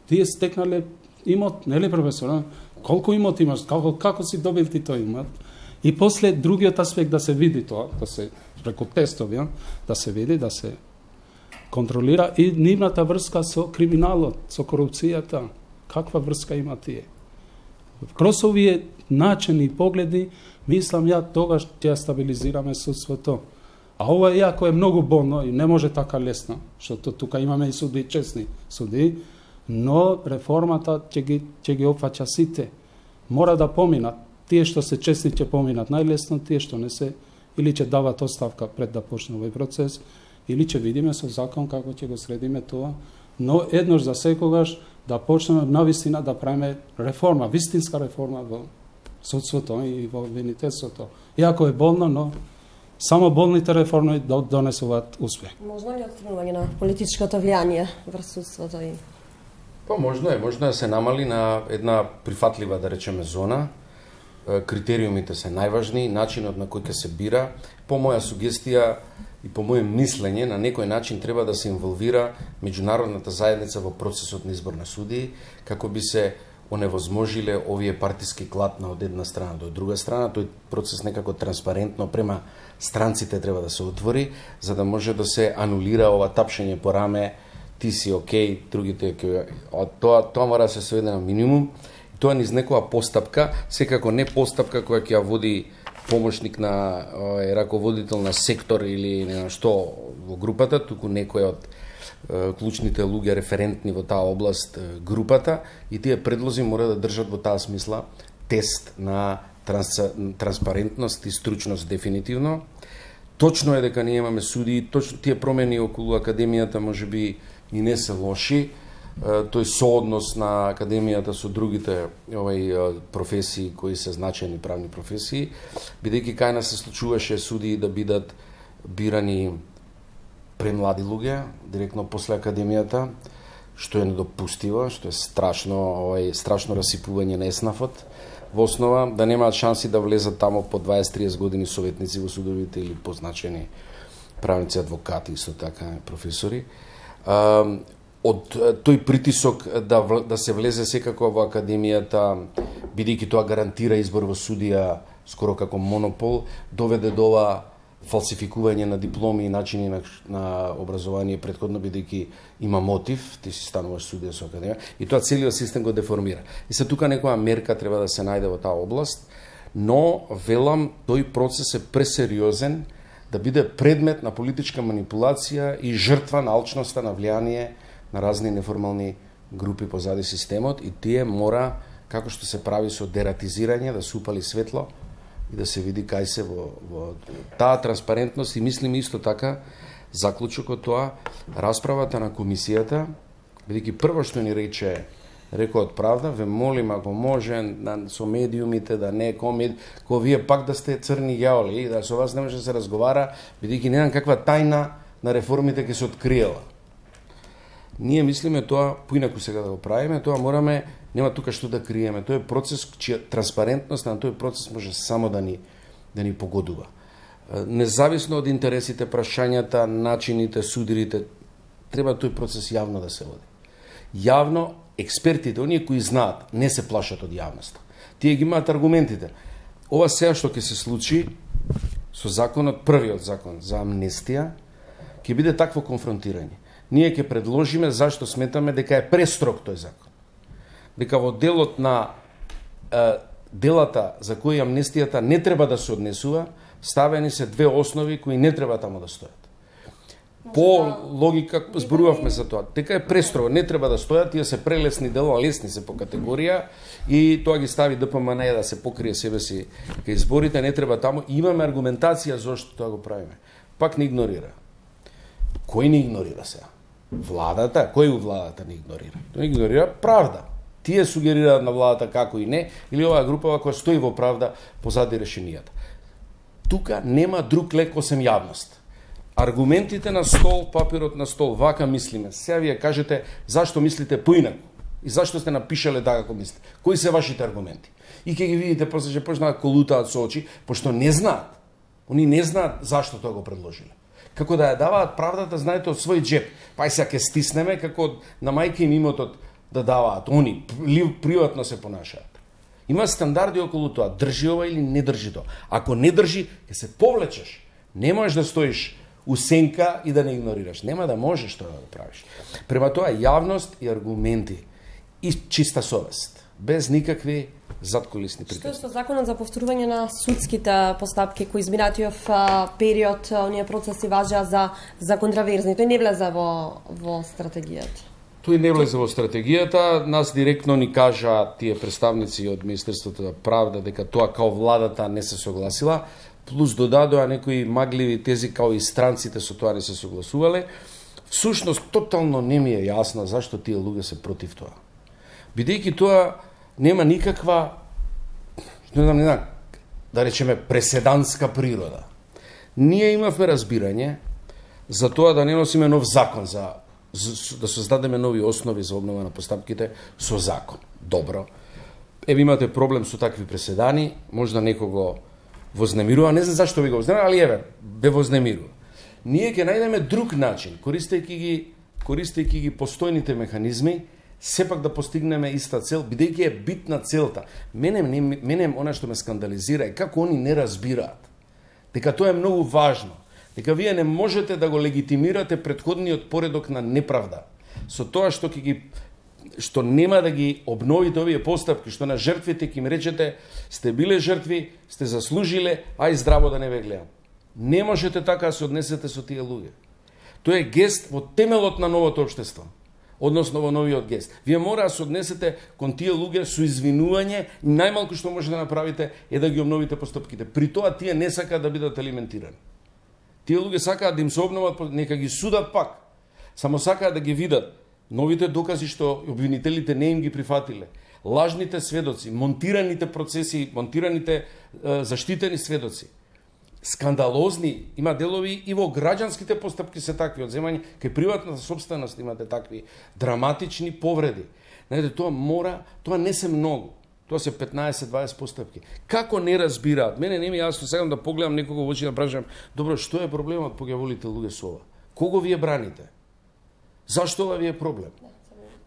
тие стекнале имот, нели професионално колку имот имаш, како, како си добил ти тој имот, и после другиот аспект да се види тоа, да се преку тестови, да се види, да се контролира и нивната врска со криминалот, со корупцијата, каква врска има тие. Кроз овие начини и погледи, мислам ја тогаш ќе ја стабилизираме судството. А ова иако е многу болно и не може така лесно, што тука имаме и суди честни суди, но реформата ќе ги ќе ги опфаќа сите. Мора да поминат. Тие што се честни ќе поминат најлесно, тие што не се или ќе дават оставка пред да почне овој процес, или ќе видиме со закон како ќе го средиме тоа, но еднош за секогаш да почнеме на вистина да правиме реформа, вистинска реформа во судството и во винителството. Иако е болно, но само болните реформи донесуваат успех. Можно ли отстранување на политичкото влијание врз судството и Па можно е, можно да се намали на една прифатлива, да речеме, зона. Критериумите се најважни, начинот на кој ќе се бира. По моја сугестија и по моје мислење, на некој начин треба да се инволвира меѓународната заедница во процесот на избор на судии, како би се оневозможиле овие партиски клатна од една страна до друга страна, тој процес некако транспарентно према странците треба да се отвори, за да може да се анулира ова тапшење по раме, ти си окей, другите ќе тоа тоа мора да се сведе на минимум. Тоа низ некоја постапка, секако не постапка која ќе ја води помошник на е, раководител на сектор или не знам што во групата, туку некој од клучните луѓе референтни во таа област групата и тие предлози мора да држат во таа смисла тест на транс, транспарентност и стручност дефинитивно. Точно е дека ние имаме суди, точно тие промени околу академијата може би и не се лоши. Тој сооднос на академијата со другите овај професии кои се значајни правни професии, бидејќи кај нас се случуваше суди да бидат бирани премлади луѓе, директно после академијата, што е недопустиво, што е страшно, овај страшно расипување на еснафот во основа да немаат шанси да влезат тамо по 20-30 години советници во судовите или позначени правници, адвокати, исто така професори. Од тој притисок да, да се влезе секако во академијата, бидејќи тоа гарантира избор во судија скоро како монопол, доведе до ова фалсификување на дипломи и начини на, на образование предходно бидејќи има мотив, ти си стануваш судија со академија и тоа целиот систем го деформира. И се тука некоја мерка треба да се најде во таа област, но велам тој процес е пресериозен да биде предмет на политичка манипулација и жртва на алчноста на влијание на разни неформални групи позади системот и тие мора како што се прави со дератизирање да се упали светло и да се види кај се во, во таа транспарентност и мислим исто така заклучокот тоа расправата на комисијата бидејќи прво што ни рече рекоот правда, ве молим ако може на, со медиумите да не комед, ко вие пак да сте црни јаоли, да со вас не може да се разговара, бидејќи не каква тајна на реформите ќе се откриела. Ние мислиме тоа, поинаку сега да го правиме, тоа мораме Нема тука што да криеме. Тој е процес чија транспарентност на тој процес може само да ни да ни погодува. Независно од интересите, прашањата, начините, судирите, треба тој процес јавно да се води. Јавно експертите, оние кои знаат, не се плашат од јавноста. Тие ги имаат аргументите. Ова сега што ќе се случи со законот, првиот закон за амнестија, ќе биде такво конфронтирање. Ние ќе предложиме зашто сметаме дека е престрог тој закон дека во делот на е, делата за кои амнестијата не треба да се однесува, ставени се две основи кои не треба тамо да стојат. По да логика зборувавме за тоа. Дека е престрого, не треба да стојат, тие се прелесни дела, лесни се по категорија и тоа ги стави ДПМН да се покрие себе си кај изборите, не треба тамо. И имаме аргументација зошто тоа го правиме. Пак не игнорира. Кој не игнорира сега? Владата? Кој у владата не игнорира? Тоа игнорира правда тие сугерираат на владата како и не, или оваа група која стои во правда позади решенијата. Тука нема друг лек осем јавност. Аргументите на стол, папирот на стол, вака мислиме. Сега вие кажете зашто мислите поинаку и зашто сте напишале така како мислите. Кои се вашите аргументи? И ќе ги видите после ќе почнаа да колутаат со очи, пошто не знаат. Они не знаат зашто тоа го предложиле како да ја даваат правдата, знаете, од свој джеп. Па сега ќе стиснеме, како на мајка им имотот да даваат, они приватно се понашаат. Има стандарди околу тоа, држи ова или не држи тоа. Ако не држи, ќе се повлечеш. Не можеш да стоиш у сенка и да не игнорираш. Нема да можеш тоа да правиш. Према тоа јавност и аргументи и чиста совест без никакви задколисни Што е со законот за повторување на судските постапки кои изминатиот период оние процеси важеа за за контраверзни? Тој не влезе во во стратегијата. Тој не влезе во стратегијата, нас директно ни кажа тие представници од Министерството за правда дека тоа као владата не се согласила, плюс додадоа некои магливи тези као и странците со тоа не се согласувале. Всушност, тотално не ми е јасно зашто тие луѓе се против тоа. Бидејќи тоа нема никаква, не знам, не знам, да речеме, преседанска природа. Ние имавме разбирање за тоа да не носиме нов закон за да создадеме нови основи за обнова на постапките со закон. Добро. Еве имате проблем со такви преседани, можда некого вознемирува, не знам зашто ви го вознемирува, али еве, бе вознемирува. Ние ќе најдеме друг начин, користејќи ги користејќи ги постојните механизми, сепак да постигнеме иста цел, бидејќи е битна целта. Мене, мене, мене она што ме скандализира е како они не разбираат дека тоа е многу важно, дека вие не можете да го легитимирате предходниот поредок на неправда со тоа што ќе ги што нема да ги обновите овие постапки, што на жртвите ќе им речете сте биле жртви, сте заслужиле, ај здраво да не ве гледам. Не можете така да се однесете со тие луѓе. Тоа е гест во темелот на новото општество односно во новиот гест. Вие мора да се однесете кон тие луѓе со извинување и најмалку што може да направите е да ги обновите постапките. При тоа тие не сакаат да бидат алиментирани. Тие луѓе сакаат да им се обноват, нека ги судат пак. Само сакаат да ги видат новите докази што обвинителите не им ги прифатиле. Лажните сведоци, монтираните процеси, монтираните е, заштитени сведоци скандалозни, има делови и во граѓанските постапки се такви, одземање кај приватната собственост имате такви драматични повреди. Знаете, тоа мора, тоа не се многу. Тоа се 15-20 постапки. Како не разбираат? Мене не ми јасно, сега да погледам некого во очи да прашам, добро, што е проблемот по волите луѓе со ова? Кого вие браните? Зашто ова ви е проблем?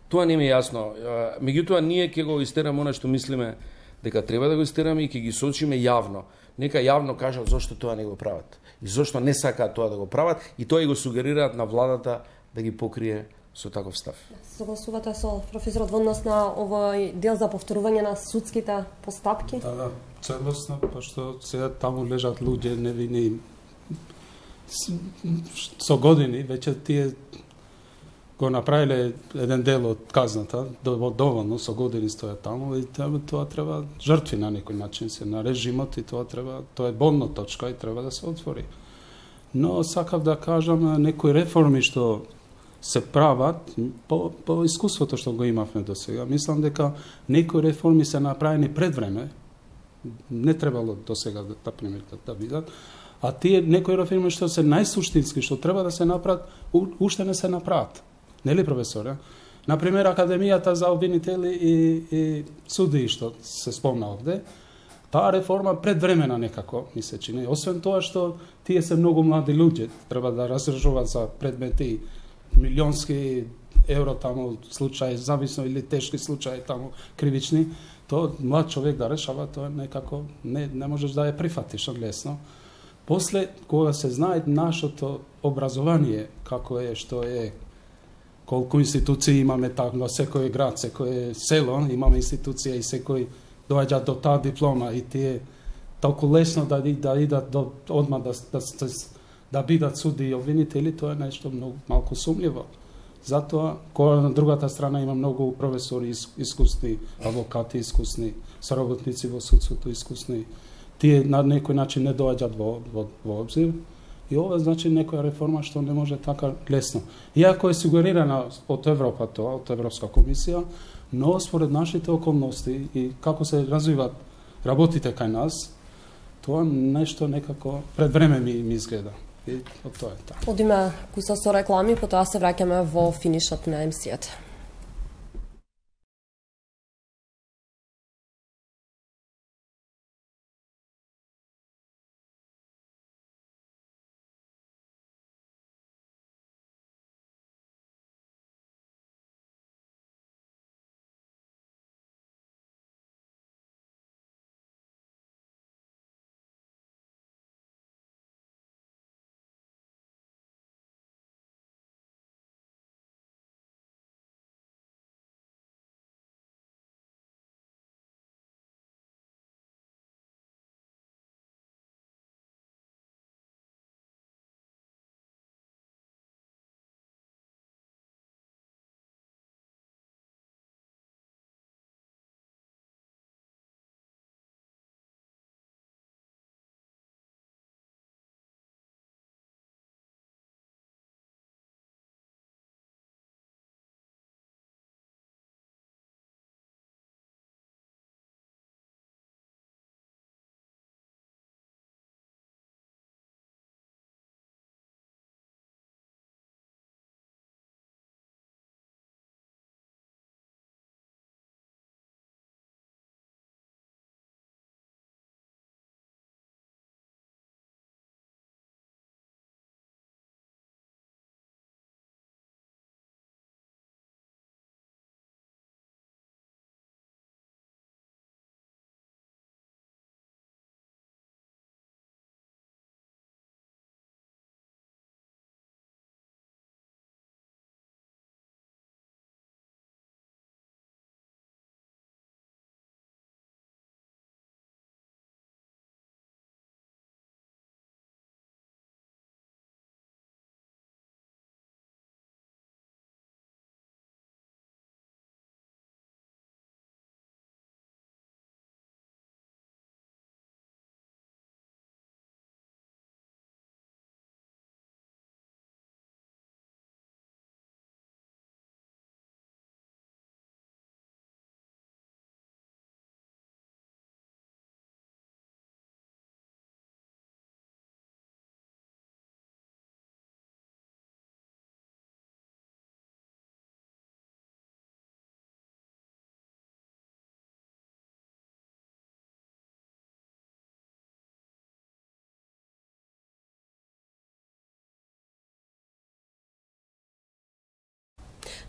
Тоа не ми е јасно. Меѓутоа, ние ќе го истераме она што мислиме дека треба да го истераме и ќе ги сочиме јавно. Нека јавно кажат зошто тоа не го прават. И зошто не сакаат тоа да го прават и тоа и го сугерираат на владата да ги покрие со таков став. Согласувате со професорот во однос на овој дел за повторување на судските постапки? Да, да, целосно, пошто сега таму лежат луѓе невини со години, веќе тие го направиле еден дел од казната, доволно со години стоја таму и тоа треба жртви на некој начин се на режимот и тоа треба, тоа е болна точка и треба да се отвори. Но сакав да кажам некои реформи што се прават по, по искуството што го имавме до сега. Мислам дека некои реформи се направени пред време, не требало до сега да, да пример да, да бидат, а тие некои реформи што се најсуштински, што треба да се направат, уште не се направат. Нели професоре? На пример Академијата за обвинители и, и суди што се спомна овде, таа реформа предвремена некако, ми се чини. Освен тоа што тие се многу млади луѓе, треба да разрешуваат за предмети милионски евро таму случај, зависно или тешки случај таму кривични, тоа млад човек да решава, тоа некако не, не можеш да ја прифатиш лесно. После, кога се знае нашето образование, како е, што е, колку институции имаме така, во секој град, секој село, имаме институција и секој доаѓа до таа диплома и тие толку лесно да, да идат до, одма да, да, да, да бидат суди и обвинители, тоа е нешто многу малку сумњиво. Затоа, која на другата страна има многу професори искусни, адвокати искусни, соработници во судството искусни, тие на некој начин не доаѓаат во, во, во обзир. И ова значи некоја реформа што не може така лесно. Иако е сугерирана од Европа тоа, од Европска комисија, но според нашите околности и како се развиват работите кај нас, тоа нешто некако пред време ми, ми изгледа. И од тоа е така. Одиме куса со реклами, потоа се враќаме во финишот на емисијата.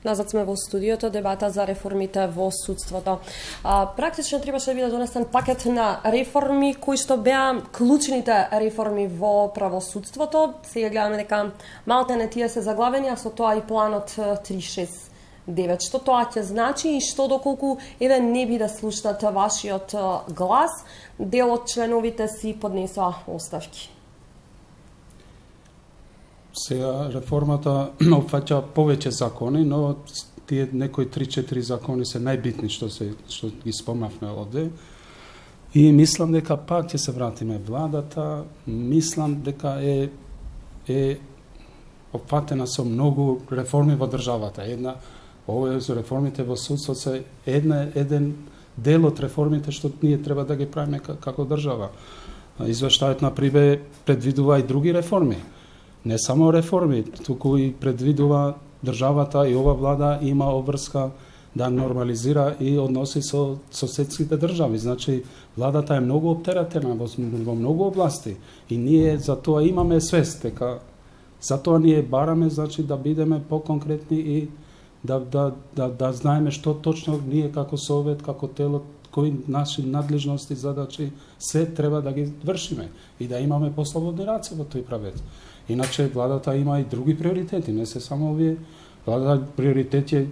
Назад сме во студиото, дебата за реформите во судството. А, практично требаше да биде донесен пакет на реформи кои што беа клучните реформи во правосудството. Сега гледаме дека малте не тие се заглавени, а со тоа и планот 369. Што тоа ќе значи и што доколку еден не би да слушнат вашиот глас, дел од членовите си поднесоа оставки. Сега реформата опфаќа повеќе закони, но тие некои 3-4 закони се најбитни што се што ги спомнавме овде. И мислам дека пак ќе се вратиме владата, мислам дека е е опфатена со многу реформи во државата. Една ова со реформите во судството се една еден дел од реформите што ние треба да ги правиме како држава. Извештајот на Прибе предвидува и други реформи не само реформи, туку и предвидува државата и ова влада има обврска да нормализира и односи со соседските држави. Значи, владата е многу обтератена во, во многу области и ние за тоа имаме свест дека за тоа ние бараме значи да бидеме поконкретни и да, да, да, да знаеме што точно ние како совет, како тело, кои наши надлежности, задачи, се треба да ги вршиме и да имаме послободни раце во тој правец. Иначе владата има и други приоритети, не се само овие. Владата приоритет е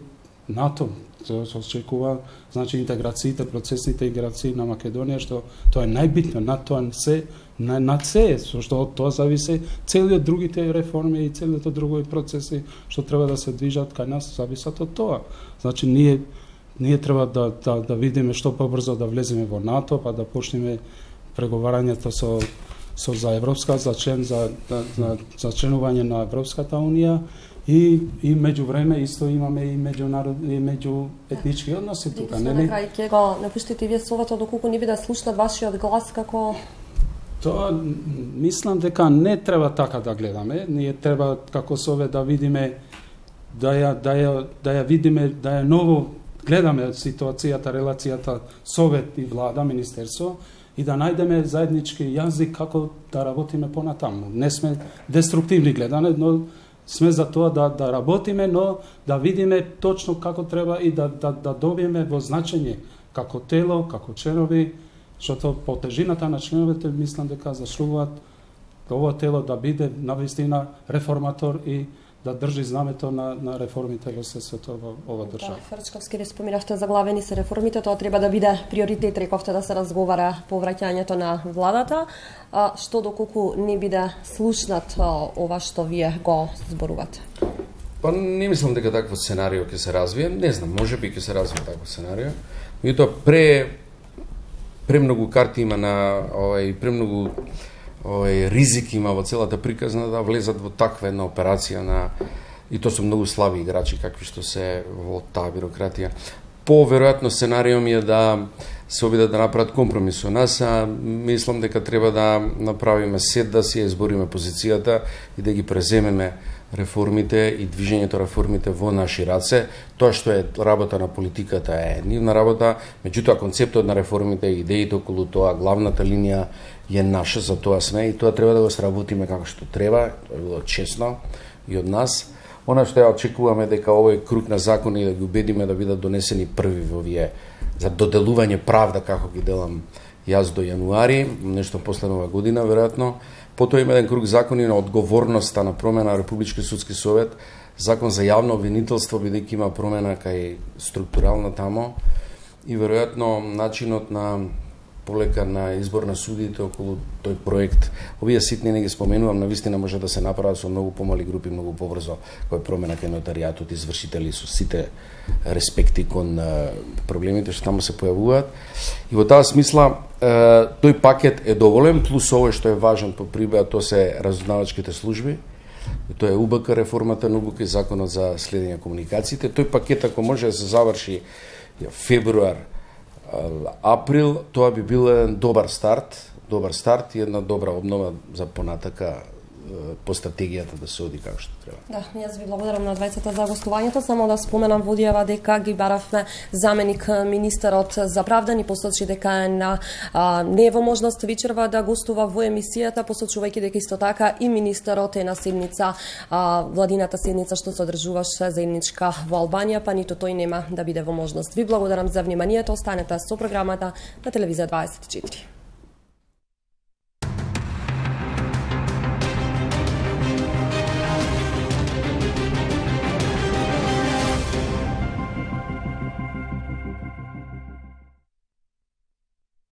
НАТО, тоа се очекува, значи интеграциите, процесните интеграции на Македонија, што тоа е најбитно, на тоа се, на, на се, што од тоа зависи целиот другите реформи и целиот други процеси што треба да се движат кај нас, зависат од тоа. Значи ние ние треба да, да, да видиме што побрзо да влеземе во НАТО, па да почнеме преговарањето со со за европска за член за за, за, членување на Европската унија. И и меѓу време исто имаме и меѓународ и меѓу етнички односи тука, нели? На крај ќе го напуштите вие совето доколку не ви да слушнат вашиот глас како Тоа мислам дека не треба така да гледаме, ние треба како совет да видиме да ја да ја да ја видиме да ја ново гледаме ситуацијата, релацијата совет и влада, министерство и да најдеме заеднички јазик како да работиме понатаму. Не сме деструктивни гледане, но сме за тоа да, да работиме, но да видиме точно како треба и да, да, да добиеме во значење како тело, како членови, што по тежината на членовите мислам дека заслужуваат овој тело да биде навистина реформатор и да држи знамето на, на реформите во сесвето во ова да, држава. Да, Фрчковски ви споминавте заглавени се реформите, тоа треба да биде приоритет, рековте да се разговара по враќањето на владата, а, што доколку не биде слушнат а, ова што вие го зборувате? Па не мислам дека такво сценарио ќе се развие, не знам, може би ќе се развие такво сценарио, меѓутоа пре премногу карти има на овај премногу овој ризик има во целата приказна да влезат во таква една операција на и то со многу слаби играчи какви што се во таа бирократија. Поверојатно сценарио ми е да се обидат да направат компромис со нас, а мислам дека треба да направиме сет да си избориме позицијата и да ги преземеме реформите и движењето реформите во наши раце. Тоа што е работа на политиката е нивна работа, меѓутоа концептот на реформите и идеите околу тоа, главната линија е наша, за тоа сме и тоа треба да го сработиме како што треба, тоа било честно и од нас. Она што ја очекуваме дека овој круг на закони да ги убедиме да бидат донесени први во вие за доделување правда како ги делам јас до јануари, нешто после нова година веројатно, Потоа има еден круг закони на одговорноста на промена на Републички судски совет, закон за јавно обвинителство, бидејќи има промена кај структурална тамо, и веројатно начинот на полека на избор на судите околу тој проект. Овие ситни не ги споменувам, на вистина може да се направат со многу помали групи, многу побрзо, кој промена кај нотаријатот, извршители со сите респекти кон проблемите што таму се појавуваат. И во таа смисла, тој пакет е доволен, плюс овој што е важен по прибеа, тоа се разузнавачките служби, тоа е УБК реформата на УБК и законот за следење комуникациите. Тој пакет ако може да се заврши февруар април, тоа би бил еден добар старт, добар старт и една добра обнова за понатака по стратегијата да се оди како што треба. Да, јас ви благодарам на двајцата за гостувањето. Само да споменам водијава дека ги баравме заменик министерот за правда ни посочи дека е на а, не во можност вечерва да гостува во емисијата, посочувајќи дека исто така и министерот е на седница, а, владината седница што се одржуваше заедничка во Албанија, па ниту тој нема да биде во можност. Ви благодарам за вниманието, останете со програмата на телевизија 24.